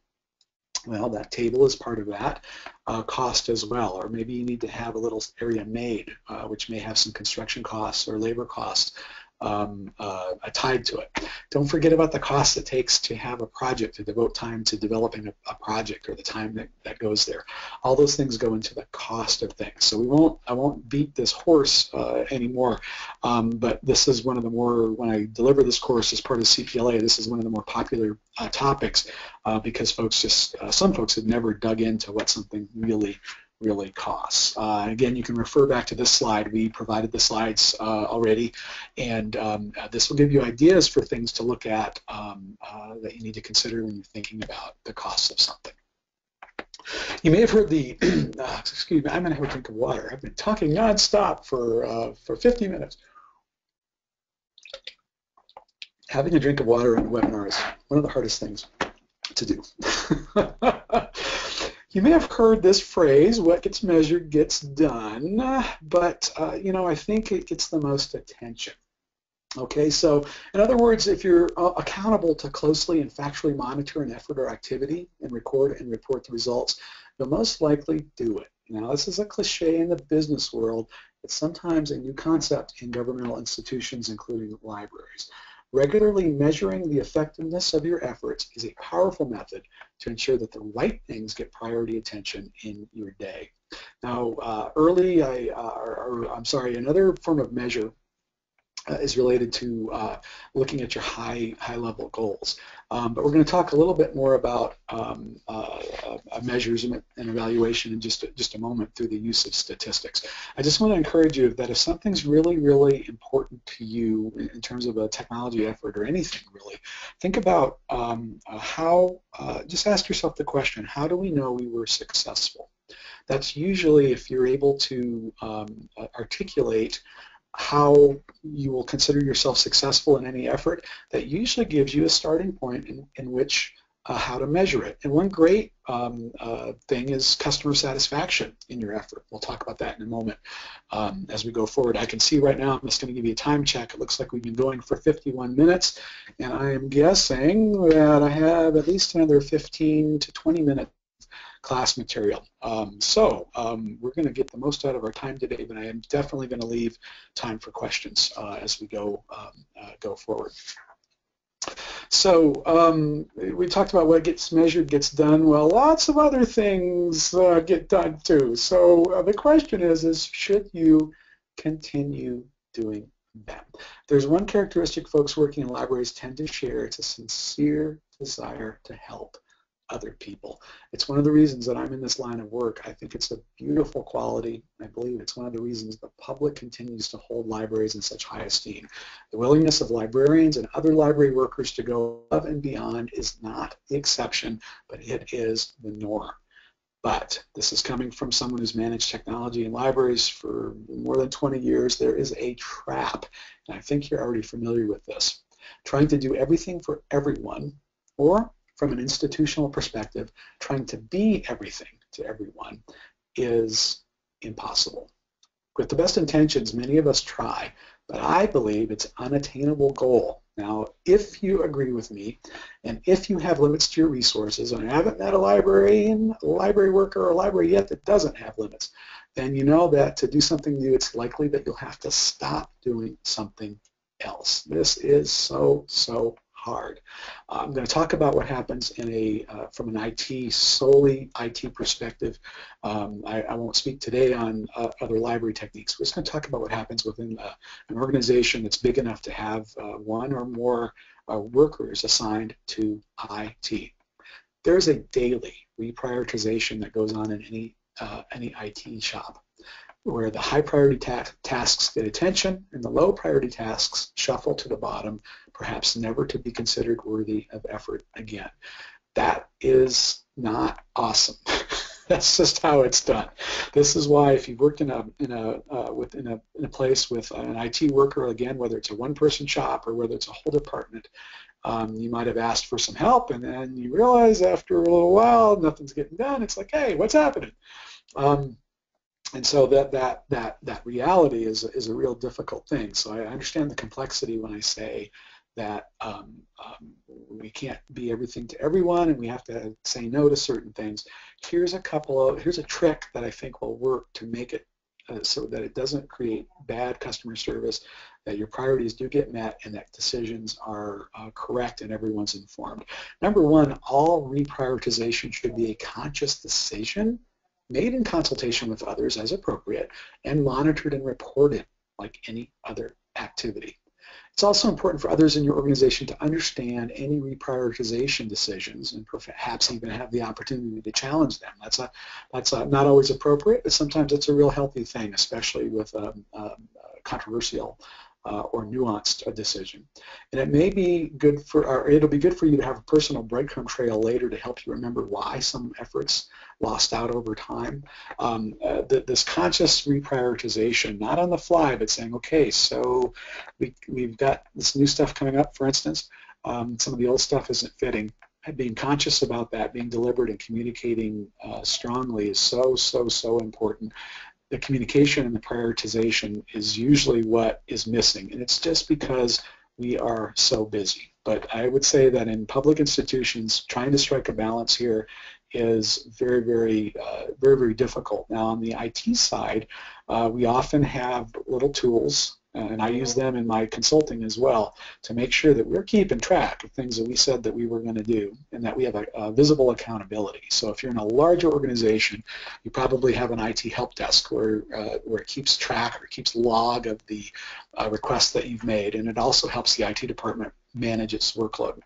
well, that table is part of that uh, cost as well, or maybe you need to have a little area made, uh, which may have some construction costs or labor costs um, uh, tied to it. Don't forget about the cost it takes to have a project, to devote time to developing a, a, project or the time that, that goes there. All those things go into the cost of things. So we won't, I won't beat this horse uh, anymore, um, but this is one of the more, when I deliver this course as part of CPLA, this is one of the more popular uh, topics uh, because folks just, uh, some folks have never dug into what something really really costs. Uh, again, you can refer back to this slide. We provided the slides uh, already, and um, uh, this will give you ideas for things to look at um, uh, that you need to consider when you're thinking about the cost of something. You may have heard the, uh, excuse me, I'm going to have a drink of water. I've been talking nonstop for, uh, for 50 minutes. Having a drink of water on a webinar is one of the hardest things to do. You may have heard this phrase, what gets measured gets done, but uh, you know, I think it gets the most attention. Okay, so in other words, if you're uh, accountable to closely and factually monitor an effort or activity and record and report the results, you'll most likely do it. Now, this is a cliche in the business world. It's sometimes a new concept in governmental institutions, including libraries. Regularly measuring the effectiveness of your efforts is a powerful method to ensure that the right things get priority attention in your day. Now, uh, early, I, uh, or, or, I'm sorry, another form of measure uh, is related to uh, looking at your high high level goals. Um, but we're going to talk a little bit more about um, uh, uh, measures and evaluation in just a, just a moment through the use of statistics. I just want to encourage you that if something's really really important to you in terms of a technology effort or anything really, think about um, uh, how. Uh, just ask yourself the question: How do we know we were successful? That's usually if you're able to um, articulate how you will consider yourself successful in any effort, that usually gives you a starting point in, in which uh, how to measure it. And one great um, uh, thing is customer satisfaction in your effort. We'll talk about that in a moment um, as we go forward. I can see right now, I'm just going to give you a time check. It looks like we've been going for 51 minutes, and I am guessing that I have at least another 15 to 20 minutes class material. Um, so um, we're going to get the most out of our time today, but I am definitely going to leave time for questions uh, as we go um, uh, go forward. So um, we talked about what gets measured gets done. Well, lots of other things uh, get done too. So uh, the question is, is should you continue doing them? There's one characteristic folks working in libraries tend to share. It's a sincere desire to help other people. It's one of the reasons that I'm in this line of work. I think it's a beautiful quality. I believe it's one of the reasons the public continues to hold libraries in such high esteem. The willingness of librarians and other library workers to go above and beyond is not the exception, but it is the norm. But this is coming from someone who's managed technology in libraries for more than 20 years. There is a trap, and I think you're already familiar with this. Trying to do everything for everyone, or from an institutional perspective, trying to be everything to everyone is impossible. With the best intentions, many of us try, but I believe it's an unattainable goal. Now, if you agree with me, and if you have limits to your resources, and I haven't met a librarian, a library worker, or a library yet that doesn't have limits, then you know that to do something new, it's likely that you'll have to stop doing something else. This is so, so hard. Uh, I'm going to talk about what happens in a uh, from an IT solely IT perspective. Um, I, I, won't speak today on uh, other library techniques. We're just going to talk about what happens within uh, an organization that's big enough to have uh, one or more uh, workers assigned to IT. There's a daily reprioritization that goes on in any any IT shop where the high priority ta tasks get attention and the low priority tasks shuffle to the bottom, perhaps never to be considered worthy of effort again. That is not awesome. That's just how it's done. This is why if you've worked in a in a uh, within a in a place with an IT worker, again, whether it's a one-person shop or whether it's a whole department, um, you might have asked for some help, and then you realize after a little while nothing's getting done. It's like, hey, what's happening? Um, and so that that that that reality is is a real difficult thing. So I understand the complexity when I say that um, um, we can't be everything to everyone, and we have to say no to certain things. Here's a couple of here's a trick that I think will work to make it uh, so that it doesn't create bad customer service, that your priorities do get met, and that decisions are uh, correct and everyone's informed. Number one, all reprioritization should be a conscious decision made in consultation with others as appropriate, and monitored and reported like any other activity. It's also important for others in your organization to understand any reprioritization decisions and perhaps even have the opportunity to challenge them. That's, a, that's a, not always appropriate, but sometimes it's a real healthy thing, especially with um, um, controversial uh, or nuanced a decision. And it may be good for, or it'll be good for you to have a personal breadcrumb trail later to help you remember why some efforts lost out over time. Um, uh, th this conscious reprioritization, not on the fly, but saying, okay, so we, we've got this new stuff coming up, for instance, um, some of the old stuff isn't fitting being conscious about that, being deliberate and communicating uh, strongly is so, so, so important the communication and the prioritization is usually what is missing. And it's just because we are so busy. But I would say that in public institutions, trying to strike a balance here is very, very, uh, very, very difficult. Now, on the IT side, uh, we often have little tools and I use them in my consulting as well to make sure that we're keeping track of things that we said that we were going to do and that we have a, a, visible accountability. So if you're in a larger organization, you probably have an IT help desk where, uh, where it keeps track or keeps log of the uh, requests that you've made, and it also helps the IT department manage its workload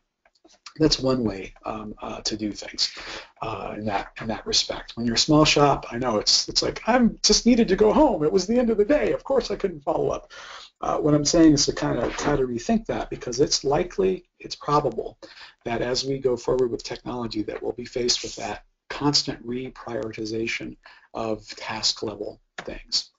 that's one way um, uh, to do things uh, in that in that respect. When you're a small shop, I know it's it's like I'm just needed to go home. It was the end of the day. Of course, I couldn't follow up. Uh, what I'm saying is to kind of try to rethink that because it's likely, it's probable that as we go forward with technology, that we'll be faced with that constant reprioritization of task level things.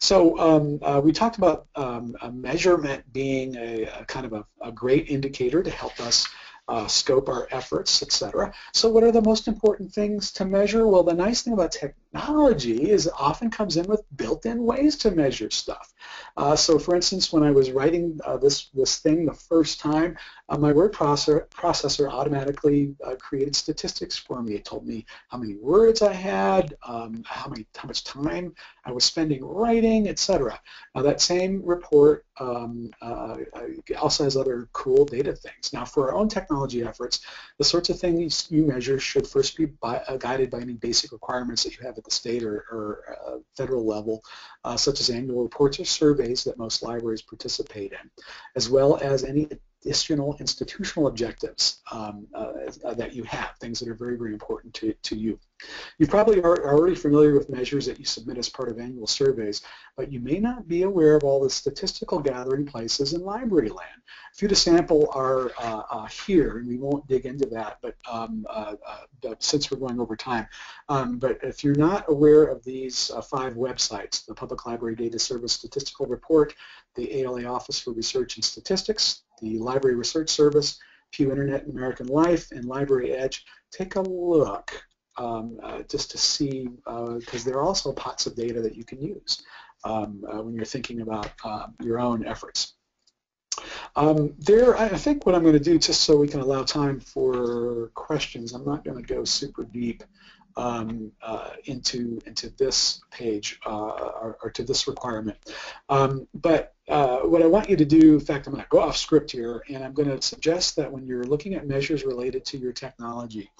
So um, uh, we talked about um, a measurement being a, a kind of a, a, great indicator to help us uh, scope our efforts, etc. So what are the most important things to measure? Well, the nice thing about technology is it often comes in with built-in ways to measure stuff. Uh, so for instance, when I was writing uh, this, this thing the first time, uh, my word processor, processor automatically uh, created statistics for me. It told me how many words I had, um, how, many, how much time I was spending writing, etc. Now that same report um, uh, also has other cool data things. Now for our own technology efforts, the sorts of things you measure should first be by, uh, guided by any basic requirements that you have at the state or, or federal level, such as annual reports or surveys that most libraries participate in, as well as any additional institutional objectives um, uh, that you have, things that are very, very important to, to you. You probably are already familiar with measures that you submit as part of annual surveys, but you may not be aware of all the statistical gathering places in library land. A few to sample are uh, uh, here, and we won't dig into that, but, um, uh, uh since we're going over time. Um, but if you're not aware of these uh, five websites, the Public Library Data Service Statistical Report, the ALA Office for Research and Statistics, the Library Research Service, Pew Internet and American Life, and Library Edge, take a look um, uh, just to see, because uh, there are also pots of data that you can use um, uh, when you're thinking about uh, your own efforts. Um, there, I think what I'm going to do, just so we can allow time for questions, I'm not going to go super deep um, uh, into into this page uh, or, or, to this requirement. Um, but uh, what I want you to do, in fact, I'm going to go off script here, and I'm going to suggest that when you're looking at measures related to your technology,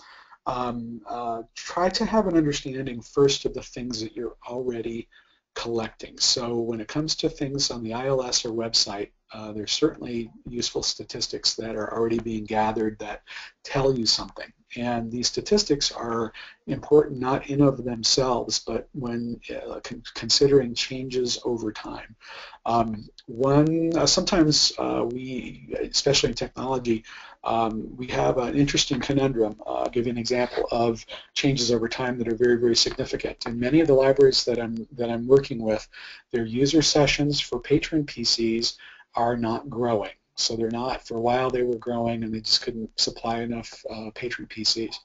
um, uh, try to have an understanding first of the things that you're already collecting. So when it comes to things on the ILS or website, uh, there's certainly useful statistics that are already being gathered that tell you something. And these statistics are important not in of themselves, but when uh, con considering changes over time. Um, one, uh, sometimes uh, we, especially in technology, um, we have an interesting conundrum. Uh, I'll give you an example of changes over time that are very, very significant. In many of the libraries that I'm, that I'm working with, their user sessions for patron PCs are not growing. So they're not, for a while they were growing and they just couldn't supply enough uh, patron PCs.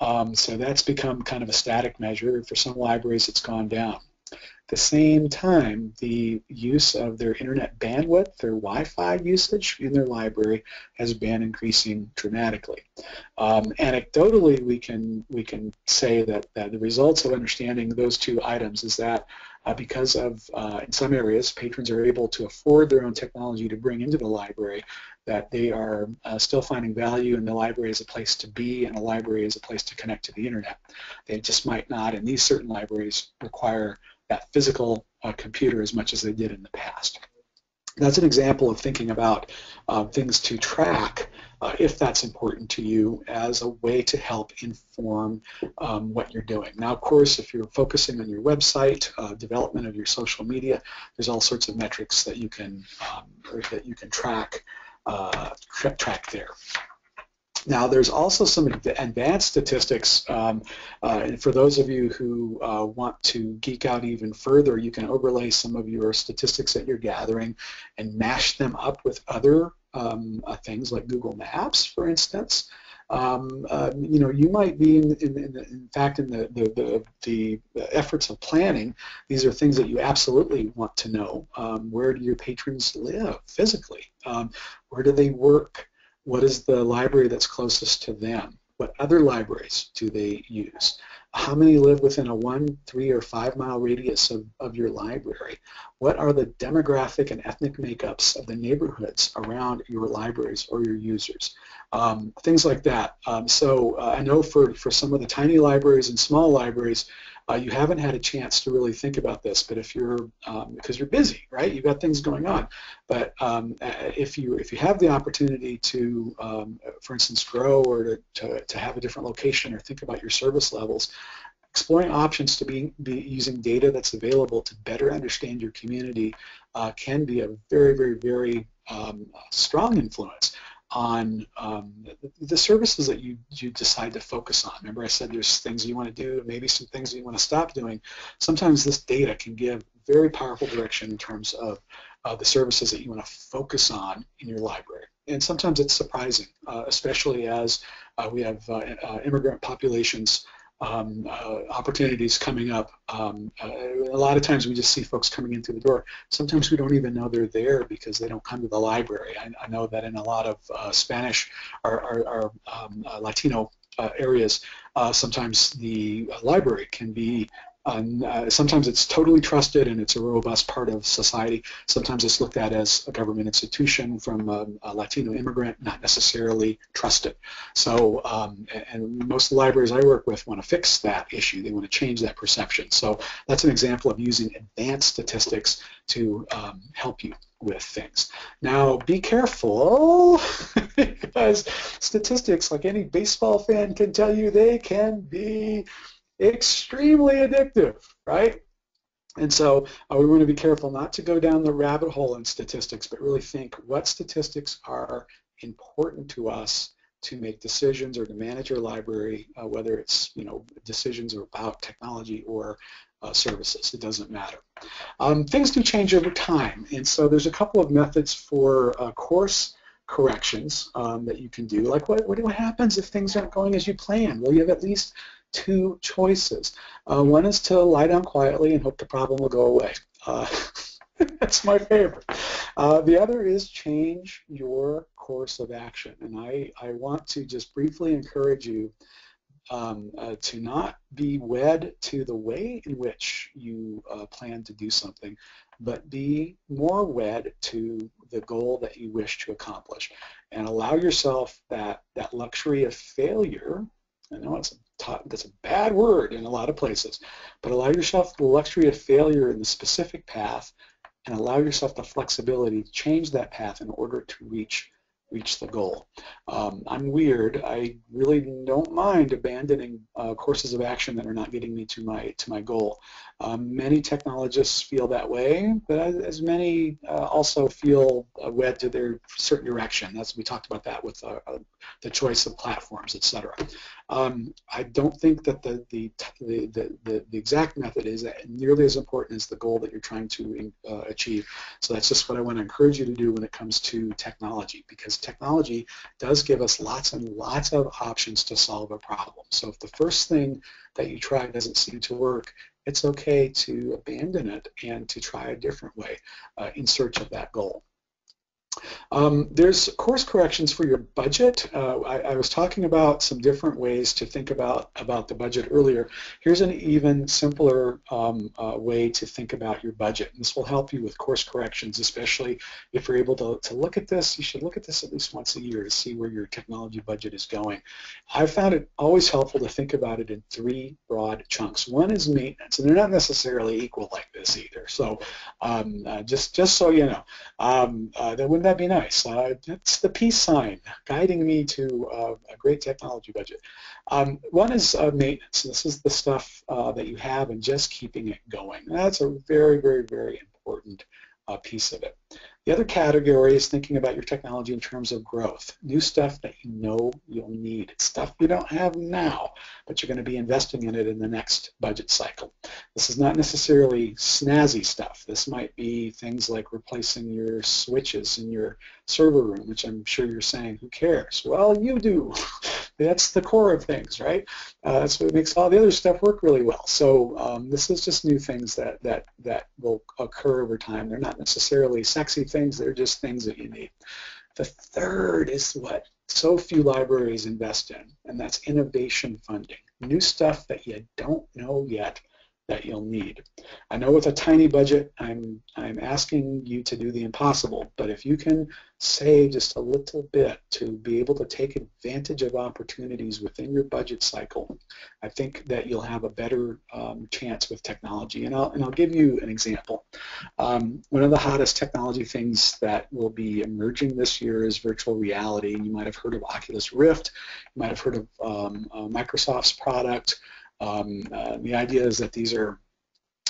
Um, so that's become kind of a static measure. For some libraries it's gone down. At the same time, the use of their internet bandwidth, their Wi-Fi usage in their library has been increasing dramatically. Um, anecdotally, we can we can say that, that the results of understanding those two items is that uh, because of, uh, in some areas, patrons are able to afford their own technology to bring into the library, that they are uh, still finding value in the library as a place to be and a library as a place to connect to the internet. They just might not, in these certain libraries, require that physical uh, computer as much as they did in the past. That's an example of thinking about uh, things to track uh, if that's important to you as a way to help inform um, what you're doing. Now, of course, if you're focusing on your website, uh, development of your social media, there's all sorts of metrics that you can um, that you can track uh, track there. Now, there's also some advanced statistics. Um, uh, for those of you who uh, want to geek out even further, you can overlay some of your statistics that you're gathering and mash them up with other um, uh, things like Google Maps, for instance. Um, uh, you know, you might be, in, in, in, in fact, in the, the, the, the, efforts of planning, these are things that you absolutely want to know. Um, where do your patrons live physically? Um, where do they work? What is the library that's closest to them? What other libraries do they use? How many live within a one, three, or five mile radius of, of your library? What are the demographic and ethnic makeups of the neighborhoods around your libraries or your users? Um, things like that. Um, so uh, I know for, for some of the tiny libraries and small libraries, uh, you haven't had a chance to really think about this, but if you're um, because you're busy, right? You've got things going on. But um, if you if you have the opportunity to, um, for instance, grow or to, to, to have a different location or think about your service levels, exploring options to be, be using data that's available to better understand your community uh, can be a very, very, very um, strong influence on um, the services that you, you decide to focus on. Remember I said there's things you want to do, maybe some things you want to stop doing. Sometimes this data can give very powerful direction in terms of uh, the services that you want to focus on in your library. and sometimes it's surprising, uh, especially as uh, we have uh, uh, immigrant populations um, uh, opportunities coming up. Um, uh, a lot of times we just see folks coming in through the door. Sometimes we don't even know they're there because they don't come to the library. I, I know that in a lot of uh, Spanish or, or, or um, Latino areas, sometimes the library can be uh, sometimes it's totally trusted and it's a robust part of society. Sometimes it's looked at as a government institution from a, a Latino immigrant, not necessarily trusted. So, um, and most libraries I work with want to fix that issue. They want to change that perception. So that's an example of using advanced statistics to um, help you with things. Now, be careful because statistics, like any baseball fan can tell you, they can be extremely addictive, right? And so uh, we want to be careful not to go down the rabbit hole in statistics, but really think what statistics are important to us to make decisions or to manage our library, uh, whether it's you know decisions about technology or uh, services. It doesn't matter. Um, things do change over time, and so there's a couple of methods for uh, course corrections um, that you can do. Like what, what happens if things aren't going as you plan? Well, you have at least two choices. Uh, one is to lie down quietly and hope the problem will go away. Uh, that's my favorite. Uh, the other is change your course of action. And I, I want to just briefly encourage you um, uh, to not be wed to the way in which you uh, plan to do something, but be more wed to the goal that you wish to accomplish. And allow yourself that, that luxury of failure. I know it's a that's a bad word in a lot of places, but allow yourself the luxury of failure in the specific path and allow yourself the flexibility to change that path in order to reach reach the goal. Um, I'm weird. I really don't mind abandoning uh, courses of action that are not getting me to my to my goal. Um, many technologists feel that way, but as many uh, also feel uh, wed to their certain direction. As we talked about that with uh, uh, the choice of platforms, etc. Um, I don't think that the the, the the, the exact method is nearly as important as the goal that you're trying to uh, achieve. So that's just what I want to encourage you to do when it comes to technology, because technology does give us lots and lots of options to solve a problem. So if the first thing that you try doesn't seem to work, it's okay to abandon it and to try a different way uh, in search of that goal. Um, there's course corrections for your budget. Uh, I, I, was talking about some different ways to think about, about the budget earlier. Here's an even simpler um, uh, way to think about your budget. And this will help you with course corrections, especially if you're able to, to look at this. You should look at this at least once a year to see where your technology budget is going. I found it always helpful to think about it in three broad chunks. One is maintenance, and they're not necessarily equal like this either. So um, uh, just, just so you know, um, uh, that wouldn't that be nice? Uh, it's the peace sign guiding me to uh, a great technology budget. Um, one is uh, maintenance. This is the stuff uh, that you have and just keeping it going. That's a very, very, very important uh, piece of it. The other category is thinking about your technology in terms of growth. New stuff that you know you'll need. Stuff you don't have now, but you're going to be investing in it in the next budget cycle. This is not necessarily snazzy stuff. This might be things like replacing your switches in your server room, which I'm sure you're saying, who cares? Well, you do. That's the core of things, right? Uh, that's what makes all the other stuff work really well. So um, this is just new things that, that, that will occur over time. They're not necessarily sexy things, they're just things that you need. The third is what so few libraries invest in, and that's innovation funding. New stuff that you don't know yet that you'll need. I know with a tiny budget, I'm, I'm asking you to do the impossible, but if you can save just a little bit to be able to take advantage of opportunities within your budget cycle, I think that you'll have a better um, chance with technology. And I'll, and I'll give you an example. Um, one of the hottest technology things that will be emerging this year is virtual reality. You might have heard of Oculus Rift. You might have heard of um, uh, Microsoft's product. Um, uh, the idea is that these are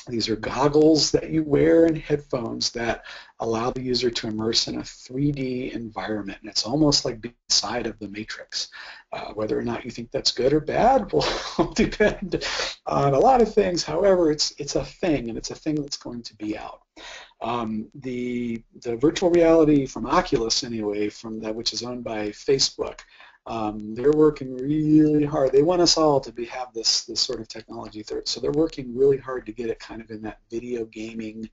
these are goggles that you wear and headphones that allow the user to immerse in a 3D environment. And it's almost like being inside of the matrix. Uh, whether or not you think that's good or bad will depend on a lot of things. However, it's it's a thing, and it's a thing that's going to be out. Um, the the virtual reality from Oculus, anyway, from that which is owned by Facebook, um, they're working really hard. They want us all to be, have this this sort of technology. So they're working really hard to get it kind of in that video gaming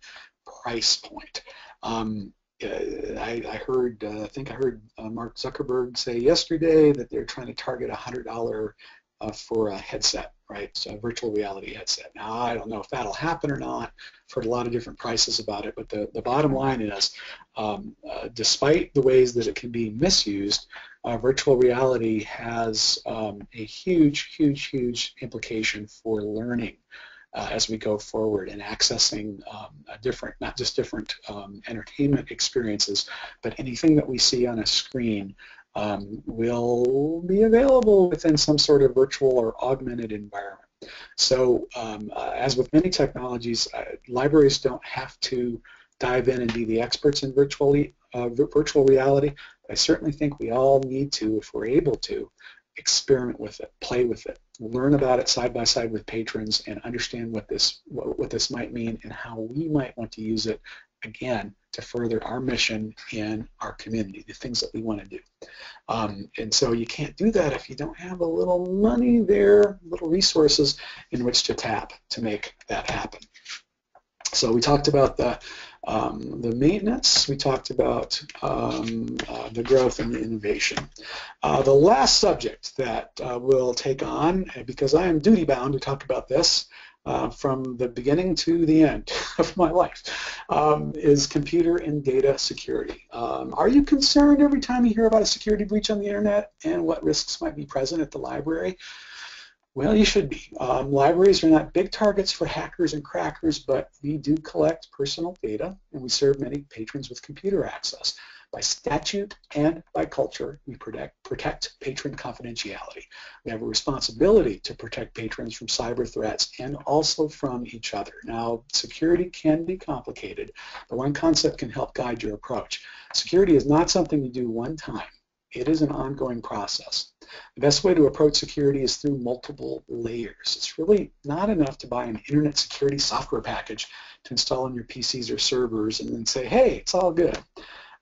price point. Um, uh, I, I, heard, uh, I think I heard uh, Mark Zuckerberg say yesterday that they're trying to target hundred dollar uh, for a headset, right? So a virtual reality headset. Now I don't know if that'll happen or not. I've heard a lot of different prices about it, but the, the bottom line is, um, uh, despite the ways that it can be misused, uh, virtual reality has um, a huge, huge, huge implication for learning. Uh, as we go forward and accessing um, different, not just different um, entertainment experiences, but anything that we see on a screen um, will be available within some sort of virtual or augmented environment. So um, uh, as with many technologies, uh, libraries don't have to dive in and be the experts in virtually, uh, virtual reality. I certainly think we all need to, if we're able to, experiment with it, play with it, learn about it side by side with patrons, and understand what this what, what this might mean and how we might want to use it again to further our mission in our community, the things that we want to do. Um, and so you can't do that if you don't have a little money there, little resources in which to tap to make that happen. So we talked about the um, the maintenance, we talked about um, uh, the growth and the innovation. Uh, the last subject that uh, we'll take on, because I am duty bound to talk about this, uh, from the beginning to the end of my life um, is computer and data security. Um, are you concerned every time you hear about a security breach on the internet and what risks might be present at the library? Well, you should be. Um, libraries are not big targets for hackers and crackers, but we do collect personal data, and we serve many patrons with computer access. By statute and by culture, we protect, protect patron confidentiality. We have a responsibility to protect patrons from cyber threats and also from each other. Now, security can be complicated, but one concept can help guide your approach. Security is not something you do one time. It is an ongoing process. The best way to approach security is through multiple layers. It's really not enough to buy an internet security software package to install on your PCs or servers and then say, hey, it's all good.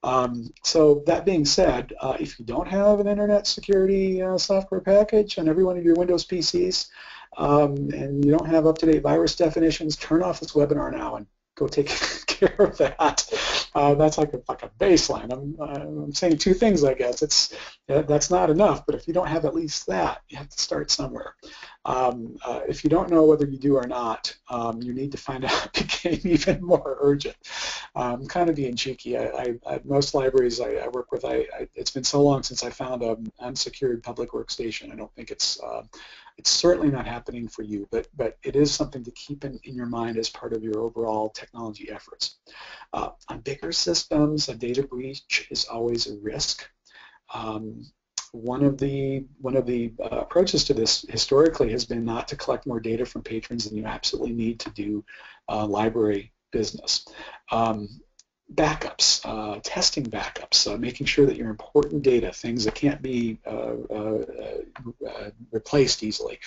Um, so that being said, uh, if you don't have an internet security uh, software package on every one of your Windows PCs, um, and you don't have up-to-date virus definitions, turn off this webinar now and go take care of that. Uh, that's like a, like a baseline. I'm, I'm saying two things, I guess. It's that's not enough, but if you don't have at least that, you have to start somewhere. Um, uh, if you don't know whether you do or not, um, you need to find out. Became even more urgent. Um, kind of being cheeky. I, I, I most libraries I, I work with, I, it's been so long since I found an unsecured public workstation. I don't think it's uh, it's certainly not happening for you, but, but it is something to keep in, in your mind as part of your overall technology efforts. Uh, on bigger systems, a data breach is always a risk. Um, one of the one of the uh, approaches to this historically has been not to collect more data from patrons than you absolutely need to do uh, library business. Um, backups, uh, testing backups, uh, making sure that your important data, things that can't be uh, uh, uh, replaced easily,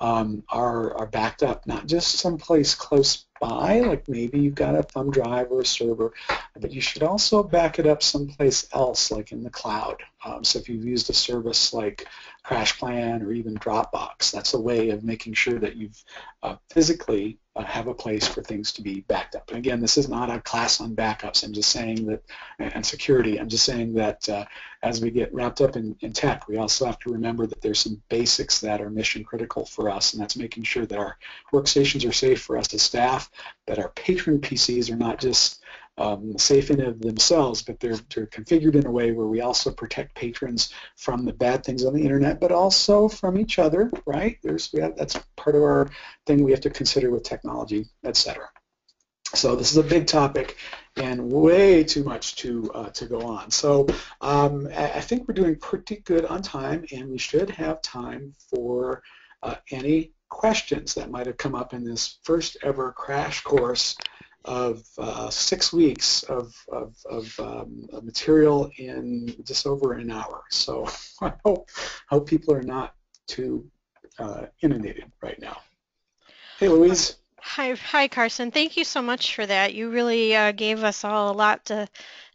um, are, are backed up, not just someplace close by, like maybe you've got a thumb drive or a server, but you should also back it up someplace else, like in the cloud. Um, so if you've used a service like CrashPlan or even Dropbox, that's a way of making sure that you've uh, physically uh, have a place for things to be backed up. And again, this is not a class on backups. I'm just saying that, and security, I'm just saying that uh, as we get wrapped up in, in tech, we also have to remember that there's some basics that are mission critical for us, and that's making sure that our workstations are safe for us as staff, that our patron PCs are not just um, safe in of themselves, but they're, they're configured in a way where we also protect patrons from the bad things on the internet, but also from each other, right? There's have, that's part of our thing we have to consider with technology, etc. So this is a big topic and way too much to uh, to go on. So um, I think we're doing pretty good on time, and we should have time for uh, any questions that might have come up in this first ever crash course of uh, six weeks of, of, of, um, material in just over an hour. So I hope, hope people are not too uh, inundated right now. Hey, Louise. Hi, hi, Carson. Thank you so much for that. You really uh, gave us all a lot to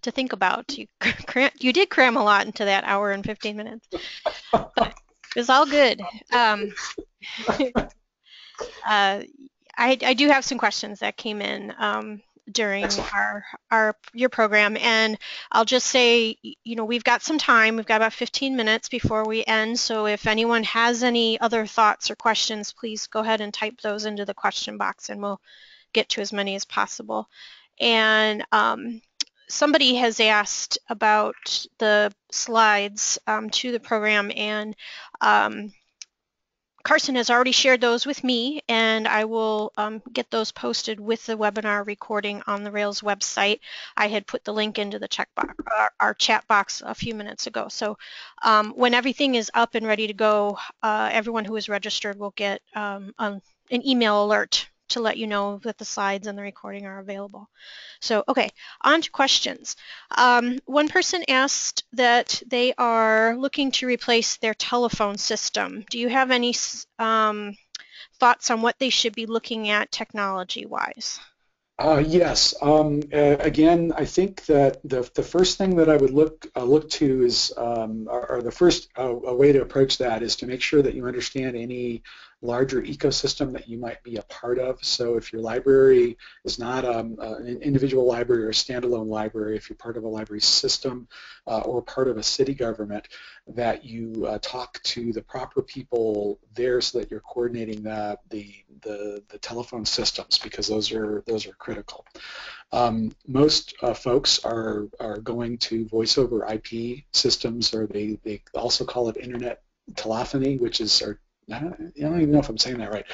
to think about. You you did cram a lot into that hour and 15 minutes. But was all good. Um, uh, I, I do have some questions that came in um, during our our your program, and I'll just say, you know, we've got some time. We've got about 15 minutes before we end. So if anyone has any other thoughts or questions, please go ahead and type those into the question box, and we'll get to as many as possible. And um, somebody has asked about the slides um, to the program, and um, Carson has already shared those with me, and I will um, get those posted with the webinar recording on the RAILS website. I had put the link into the check box, our, our chat box a few minutes ago. So um, when everything is up and ready to go, uh, everyone who is registered will get um, an email alert to let you know that the slides and the recording are available. So, okay, on to questions. Um, one person asked that they are looking to replace their telephone system. Do you have any um, thoughts on what they should be looking at technology-wise? Uh, yes. Um, uh, again, I think that the, the first thing that I would look uh, look to is, um, or, or, the first uh, way to approach that is to make sure that you understand any larger ecosystem that you might be a part of. So if your library is not um, uh, an individual library or a standalone library, if you're part of a library system uh, or part of a city government, that you uh, talk to the proper people there so that you're coordinating the, the, the, the telephone systems because those are, those are critical. Um, most uh, folks are, are going to voice over IP systems or they, they also call it internet telephony, which is our I don't, even know if I'm saying that right,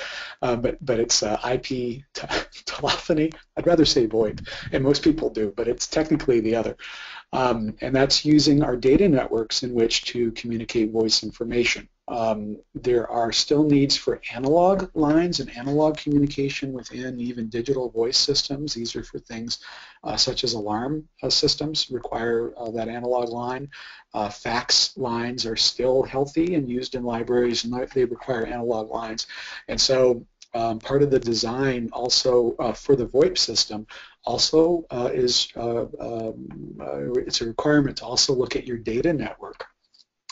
uh, but but it's uh, IP telephony. I'd rather say VoIP, and most people do, but it's technically the other. Um, and that's using our data networks in which to communicate voice information. Um, there are still needs for analog lines and analog communication within even digital voice systems. These are for things uh, such as alarm uh, systems require uh, that analog line. Uh, fax lines are still healthy and used in libraries and they require analog lines. And so um, part of the design also uh, for the VoIP system also uh, is uh, um, uh, it's a requirement to also look at your data network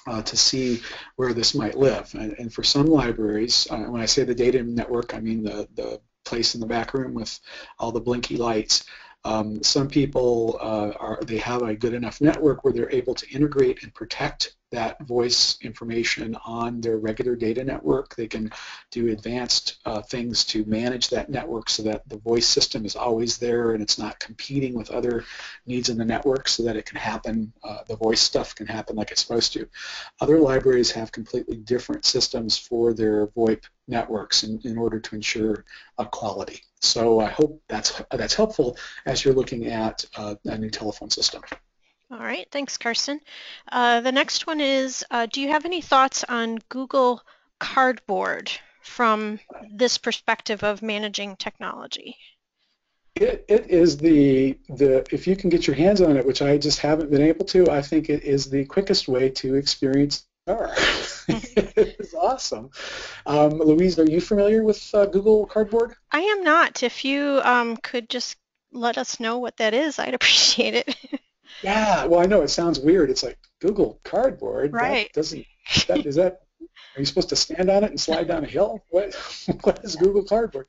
uh, to see where this might live. And, and for some libraries, uh, when I say the data network, I mean the, the place in the back room with all the blinky lights. Um, some people uh, are they have a good enough network where they're able to integrate and protect that voice information on their regular data network. They can do advanced uh, things to manage that network so that the voice system is always there and it's not competing with other needs in the network so that it can happen, uh, the voice stuff can happen like it's supposed to. Other libraries have completely different systems for their VoIP networks in, in order to ensure quality. So I hope that's, that's helpful as you're looking at uh, a new telephone system. All right, thanks, Carson. Uh, the next one is, uh, do you have any thoughts on Google Cardboard from this perspective of managing technology? It, it is the, the, if you can get your hands on it, which I just haven't been able to, I think it is the quickest way to experience R. it is awesome. Um, Louise, are you familiar with uh, Google Cardboard? I am not. If you um, could just let us know what that is, I'd appreciate it. Yeah, well, I know it sounds weird. It's like Google Cardboard. Right. That doesn't. That, is that? Are you supposed to stand on it and slide down a hill? What? What is Google Cardboard?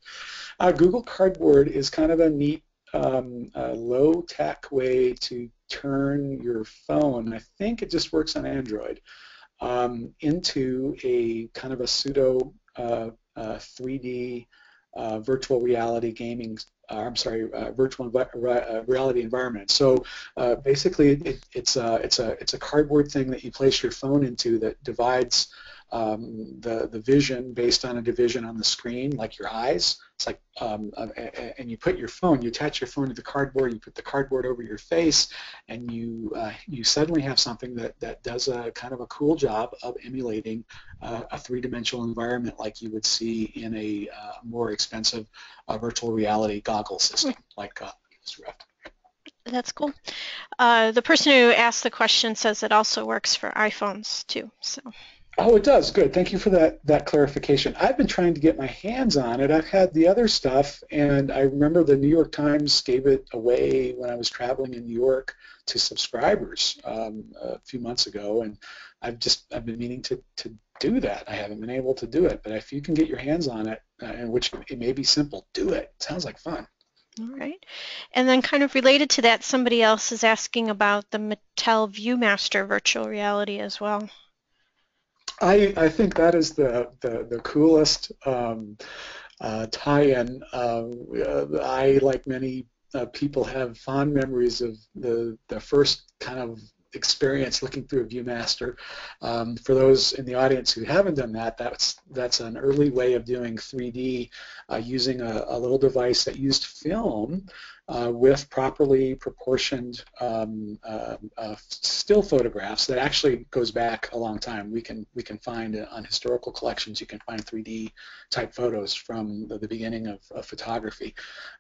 Uh, Google Cardboard is kind of a neat, um, uh, low-tech way to turn your phone. I think it just works on Android. Um, into a kind of a pseudo uh, uh, 3D uh, virtual reality gaming uh, I'm sorry, uh, virtual envi reality environment. So basically, it, it's a it's a it's a cardboard thing that you place your phone into that divides um, the the vision based on a division on the screen, like your eyes. It's like, um, and you put your phone, you attach your phone to the cardboard, you put the cardboard over your face, and you uh, you suddenly have something that that does a kind of a cool job of emulating uh, a three-dimensional environment like you would see in a uh, more expensive uh, virtual reality goggle system like uh, Rift. That's cool. Uh, the person who asked the question says it also works for iPhones too. So. Oh, it does. Good. Thank you for that that clarification. I've been trying to get my hands on it. I've had the other stuff, and I remember the New York Times gave it away when I was traveling in New York to subscribers um, a few months ago, and I've just I've been meaning to to do that. I haven't been able to do it, but if you can get your hands on it, uh, and which it may be simple, do it. it sounds like fun. All right. And then kind of related to that, somebody else is asking about the Mattel ViewMaster virtual reality as well. I, I think that is the, the, the coolest um, uh, tie-in. Uh, I, like many uh, people, have fond memories of the, the first kind of experience looking through a ViewMaster. Um, for those in the audience who haven't done that, that's that's an early way of doing 3D uh, using a, a, little device that used film uh, with properly proportioned um, uh, uh still photographs that actually goes back a long time. We can we can find uh, on historical collections you can find 3D type photos from the, the beginning of, of photography.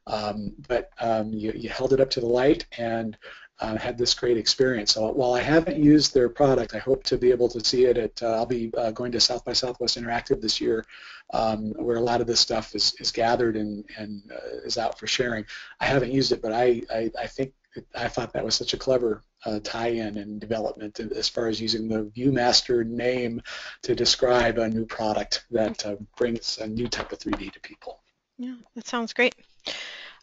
Um, but um, you, you held it up to the light and uh, had this great experience. So while I haven't used their product, I hope to be able to see it at, uh, I'll be uh, going to South by Southwest Interactive this year um, where a lot of this stuff is, is gathered and, and uh, is out for sharing. I haven't used it, but I, I, I think I thought that was such a clever uh, tie-in and development as far as using the ViewMaster name to describe a new product that uh, brings a new type of 3D to people. Yeah, that sounds great.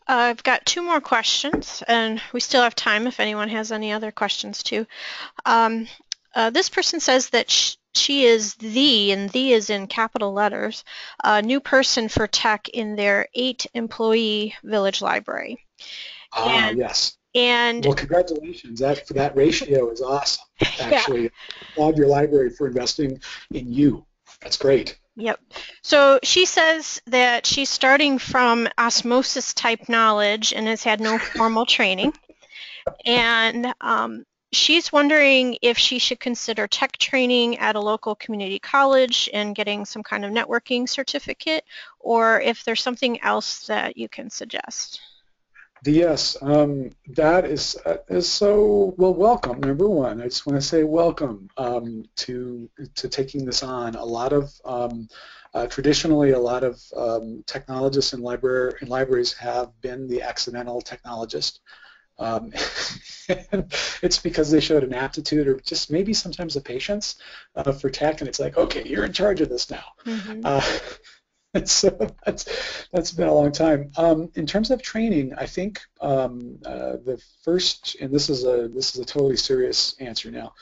Uh, I've got two more questions, and we still have time if anyone has any other questions too. Um, uh, this person says that sh she is the, and the is in capital letters, a new person for tech in their eight-employee village library. Ah, and, yes. And well, congratulations. That that ratio is awesome. Actually, yeah. applaud your library for investing in you. That's great. Yep. So she says that she's starting from osmosis type knowledge and has had no formal training. And um, she's wondering if she should consider tech training at a local community college and getting some kind of networking certificate, or if there's something else that you can suggest. Yes, um, that is uh, is so well. Welcome, number one. I just want to say welcome um, to to taking this on. A lot of um, uh, traditionally, a lot of um, technologists in library in libraries have been the accidental technologist. Um, it's because they showed an aptitude or just maybe sometimes a patience uh, for tech, and it's like, okay, you're in charge of this now. Mm-hmm. Uh, so that's that's been a long time. Um, in terms of training, I think um, uh, the first, and this is a this is a totally serious answer now.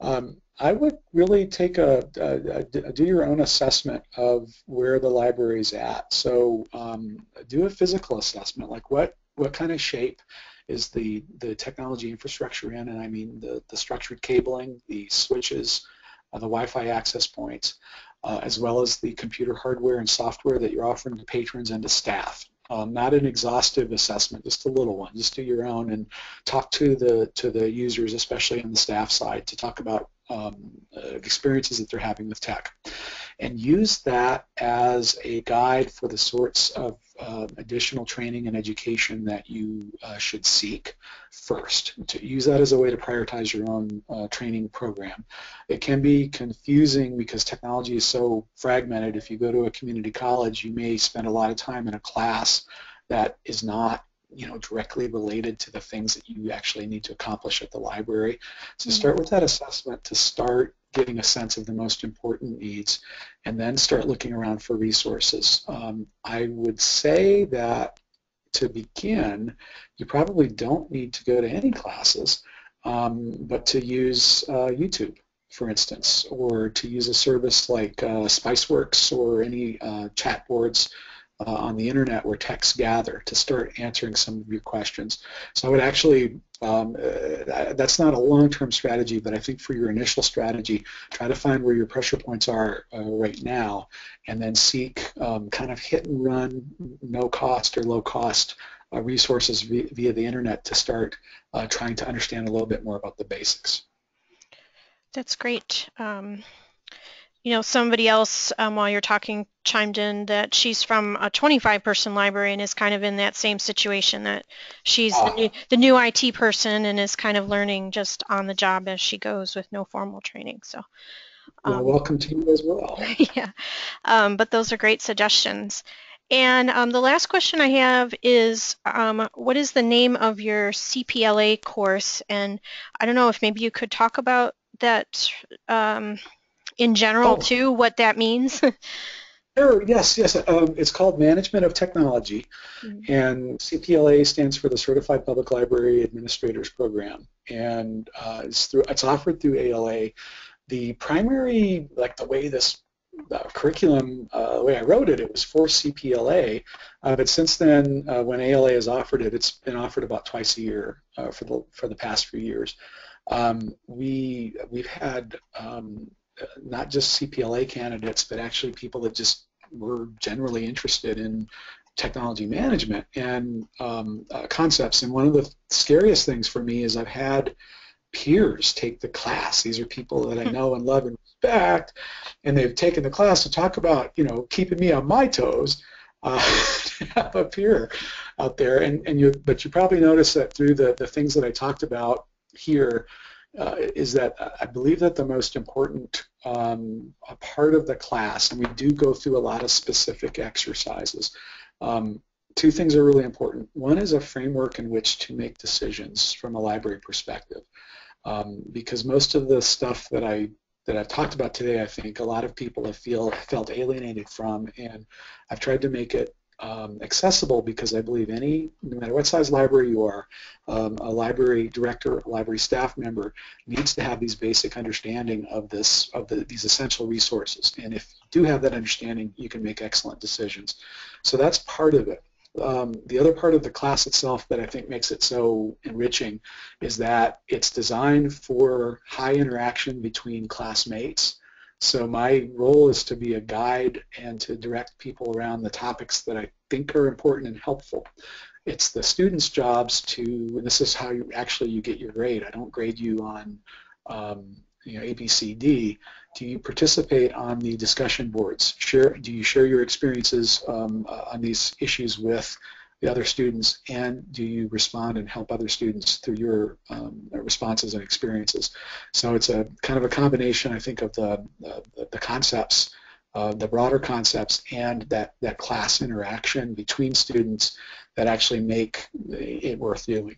Um, I would really take a, a, a, do your own assessment of where the library is at. So um, do a physical assessment, like what what kind of shape is the the technology infrastructure in, and I mean the the structured cabling, the switches, uh, the Wi-Fi access points uh, as well as the computer hardware and software that you're offering to patrons and to staff. Um, not an exhaustive assessment, just a little one. Just do your own and talk to the to the users, especially on the staff side, to talk about um, uh, experiences that they're having with tech and use that as a guide for the sorts of uh, additional training and education that you uh, should seek first. To use that as a way to prioritize your own uh, training program. It can be confusing because technology is so fragmented. If you go to a community college, you may spend a lot of time in a class that is not you know directly related to the things that you actually need to accomplish at the library. So mm-hmm. start with that assessment to start getting a sense of the most important needs, and then start looking around for resources. Um, I would say that to begin, you probably don't need to go to any classes, um, but to use uh, YouTube, for instance, or to use a service like uh, Spiceworks or any uh, chat boards uh, on the internet where texts gather to start answering some of your questions. So I would actually, um, uh, that's not a long-term strategy, but I think for your initial strategy, try to find where your pressure points are uh, right now and then seek um, kind of hit and run, no cost or low cost uh, resources via, via, the internet to start uh, trying to understand a little bit more about the basics. That's great. Um, you know, somebody else um, while you're talking chimed in that she's from a 25-person library and is kind of in that same situation that she's the, new, the, new, IT person and is kind of learning just on the job as she goes with no formal training. So, um, well, welcome to you as well. yeah, um, but those are great suggestions. And um, the last question I have is, um, what is the name of your CPLA course? And I don't know if maybe you could talk about that um, in general oh. too, what that means? Sure, yes, yes. Um, it's called Management of Technology, mm-hmm. and CPLA stands for the Certified Public Library Administrators Program, and uh, it's through it's offered through ALA. The primary, like the way this uh, curriculum, uh, the way I wrote it, it was for CPLA, uh, but since then, uh, when ALA has offered it, it's been offered about twice a year uh, for the for the past few years. Um, we we've had um, not just CPLA candidates, but actually people that just were generally interested in technology management and um, uh, concepts. And one of the scariest things for me is I've had peers take the class. These are people that I hmm. know and love and respect, and they've taken the class to talk about, you know, keeping me on my toes. Uh, to have a peer out there, and, and you, but you probably noticed that through the, the things that I talked about here, uh, is that I believe that the most important um, part of the class, and we do go through a lot of specific exercises, um, two things are really important. One is a framework in which to make decisions from a library perspective, um, because most of the stuff that I that I've talked about today, I think a lot of people have feel felt alienated from, and I've tried to make it um, accessible because I believe any, no matter what size library you are, um, a library director, a library staff member needs to have these basic understanding of this, of the, these essential resources. And if you do have that understanding, you can make excellent decisions. So that's part of it. Um, the other part of the class itself that I think makes it so enriching is that it's designed for high interaction between classmates so my role is to be a guide and to direct people around the topics that I think are important and helpful. It's the students' jobs to, this is how you actually you get your grade. I don't grade you on um, you know, ABCD. Do you participate on the discussion boards? Share, do you share your experiences um, uh, on these issues with the other students, and do you respond and help other students through your um, responses and experiences? So it's a kind of a combination, I think, of the, the, the concepts, uh, the broader concepts, and that, that class interaction between students that actually make it worth doing.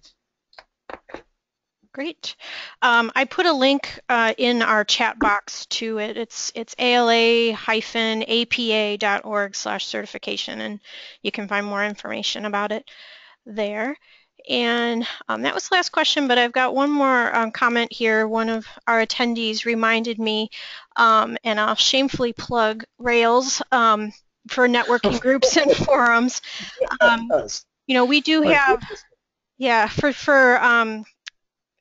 Great. Um, I put a link uh, in our chat box to it. It's it's ala-apa.org slash certification, and you can find more information about it there. And um, that was the last question, but I've got one more um, comment here. One of our attendees reminded me, um, and I'll shamefully plug RAILS um, for networking groups and forums. Um, you know, we do have, yeah, for, for um,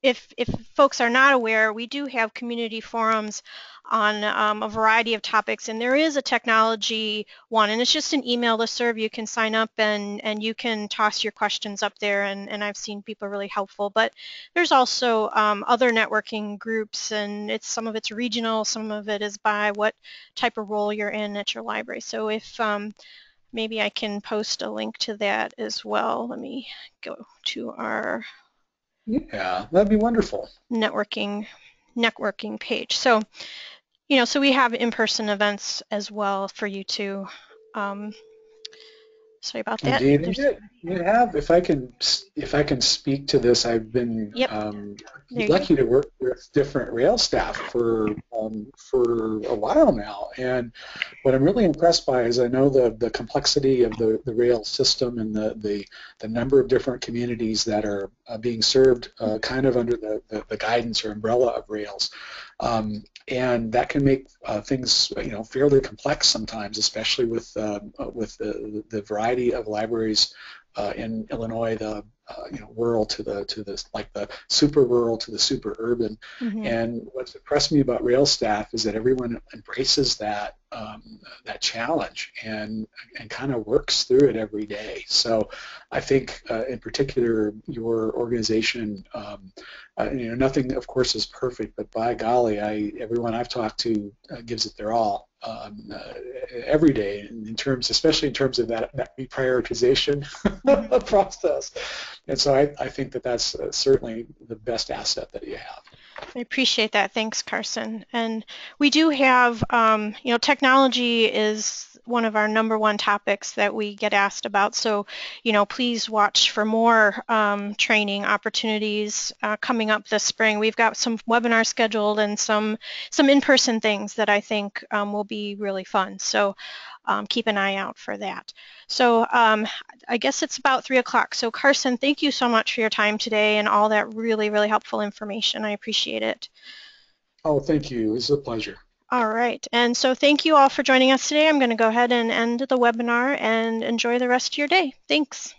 if, if folks are not aware, we do have community forums on um, a variety of topics, and there is a technology one, and it's just an email listserv. You can sign up and, and you can toss your questions up there, and, and I've seen people really helpful. But there's also um, other networking groups, and it's some of it's regional, some of it is by what type of role you're in at your library. So if um, maybe I can post a link to that as well. Let me go to our yeah, that'd be wonderful. Networking networking page. So, you know, so we have in-person events as well for you to. Um, sorry about that. Indeed, indeed. You have, if I can, if I can speak to this, I've been Yep. um, lucky to work with different rail staff for um, for a while now, and what I'm really impressed by is I know the the complexity of the, the rail system and the, the the number of different communities that are uh, being served, uh, kind of under the, the, the guidance or umbrella of RAILS. Um, and that can make uh, things you know fairly complex sometimes, especially with uh, with the, the variety of libraries Uh, in Illinois, the uh, you know rural to the to the like the super rural to the super urban. Mhm. And what's impressed me about rail staff is that everyone embraces that um, that challenge and and kind of works through it every day. So I think uh, in particular your organization, um, uh, you know, nothing of course is perfect, but by golly, I everyone I've talked to uh, gives it their all. Um, uh, every day in, in terms, especially in terms of that, that reprioritization process. And so I, I think that that's uh, certainly the best asset that you have. I appreciate that. Thanks, Carson. And we do have, um, you know, technology is one of our number one topics that we get asked about. So, you know, please watch for more um, training opportunities uh, coming up this spring. We've got some webinars scheduled and some some in-person things that I think um, will be really fun. So um, keep an eye out for that. So um, I guess it's about three o'clock. So Carson, thank you so much for your time today and all that really, really helpful information. I appreciate it. Oh, thank you. It's a pleasure. All right. And so thank you all for joining us today. I'm going to go ahead and end the webinar and enjoy the rest of your day. Thanks.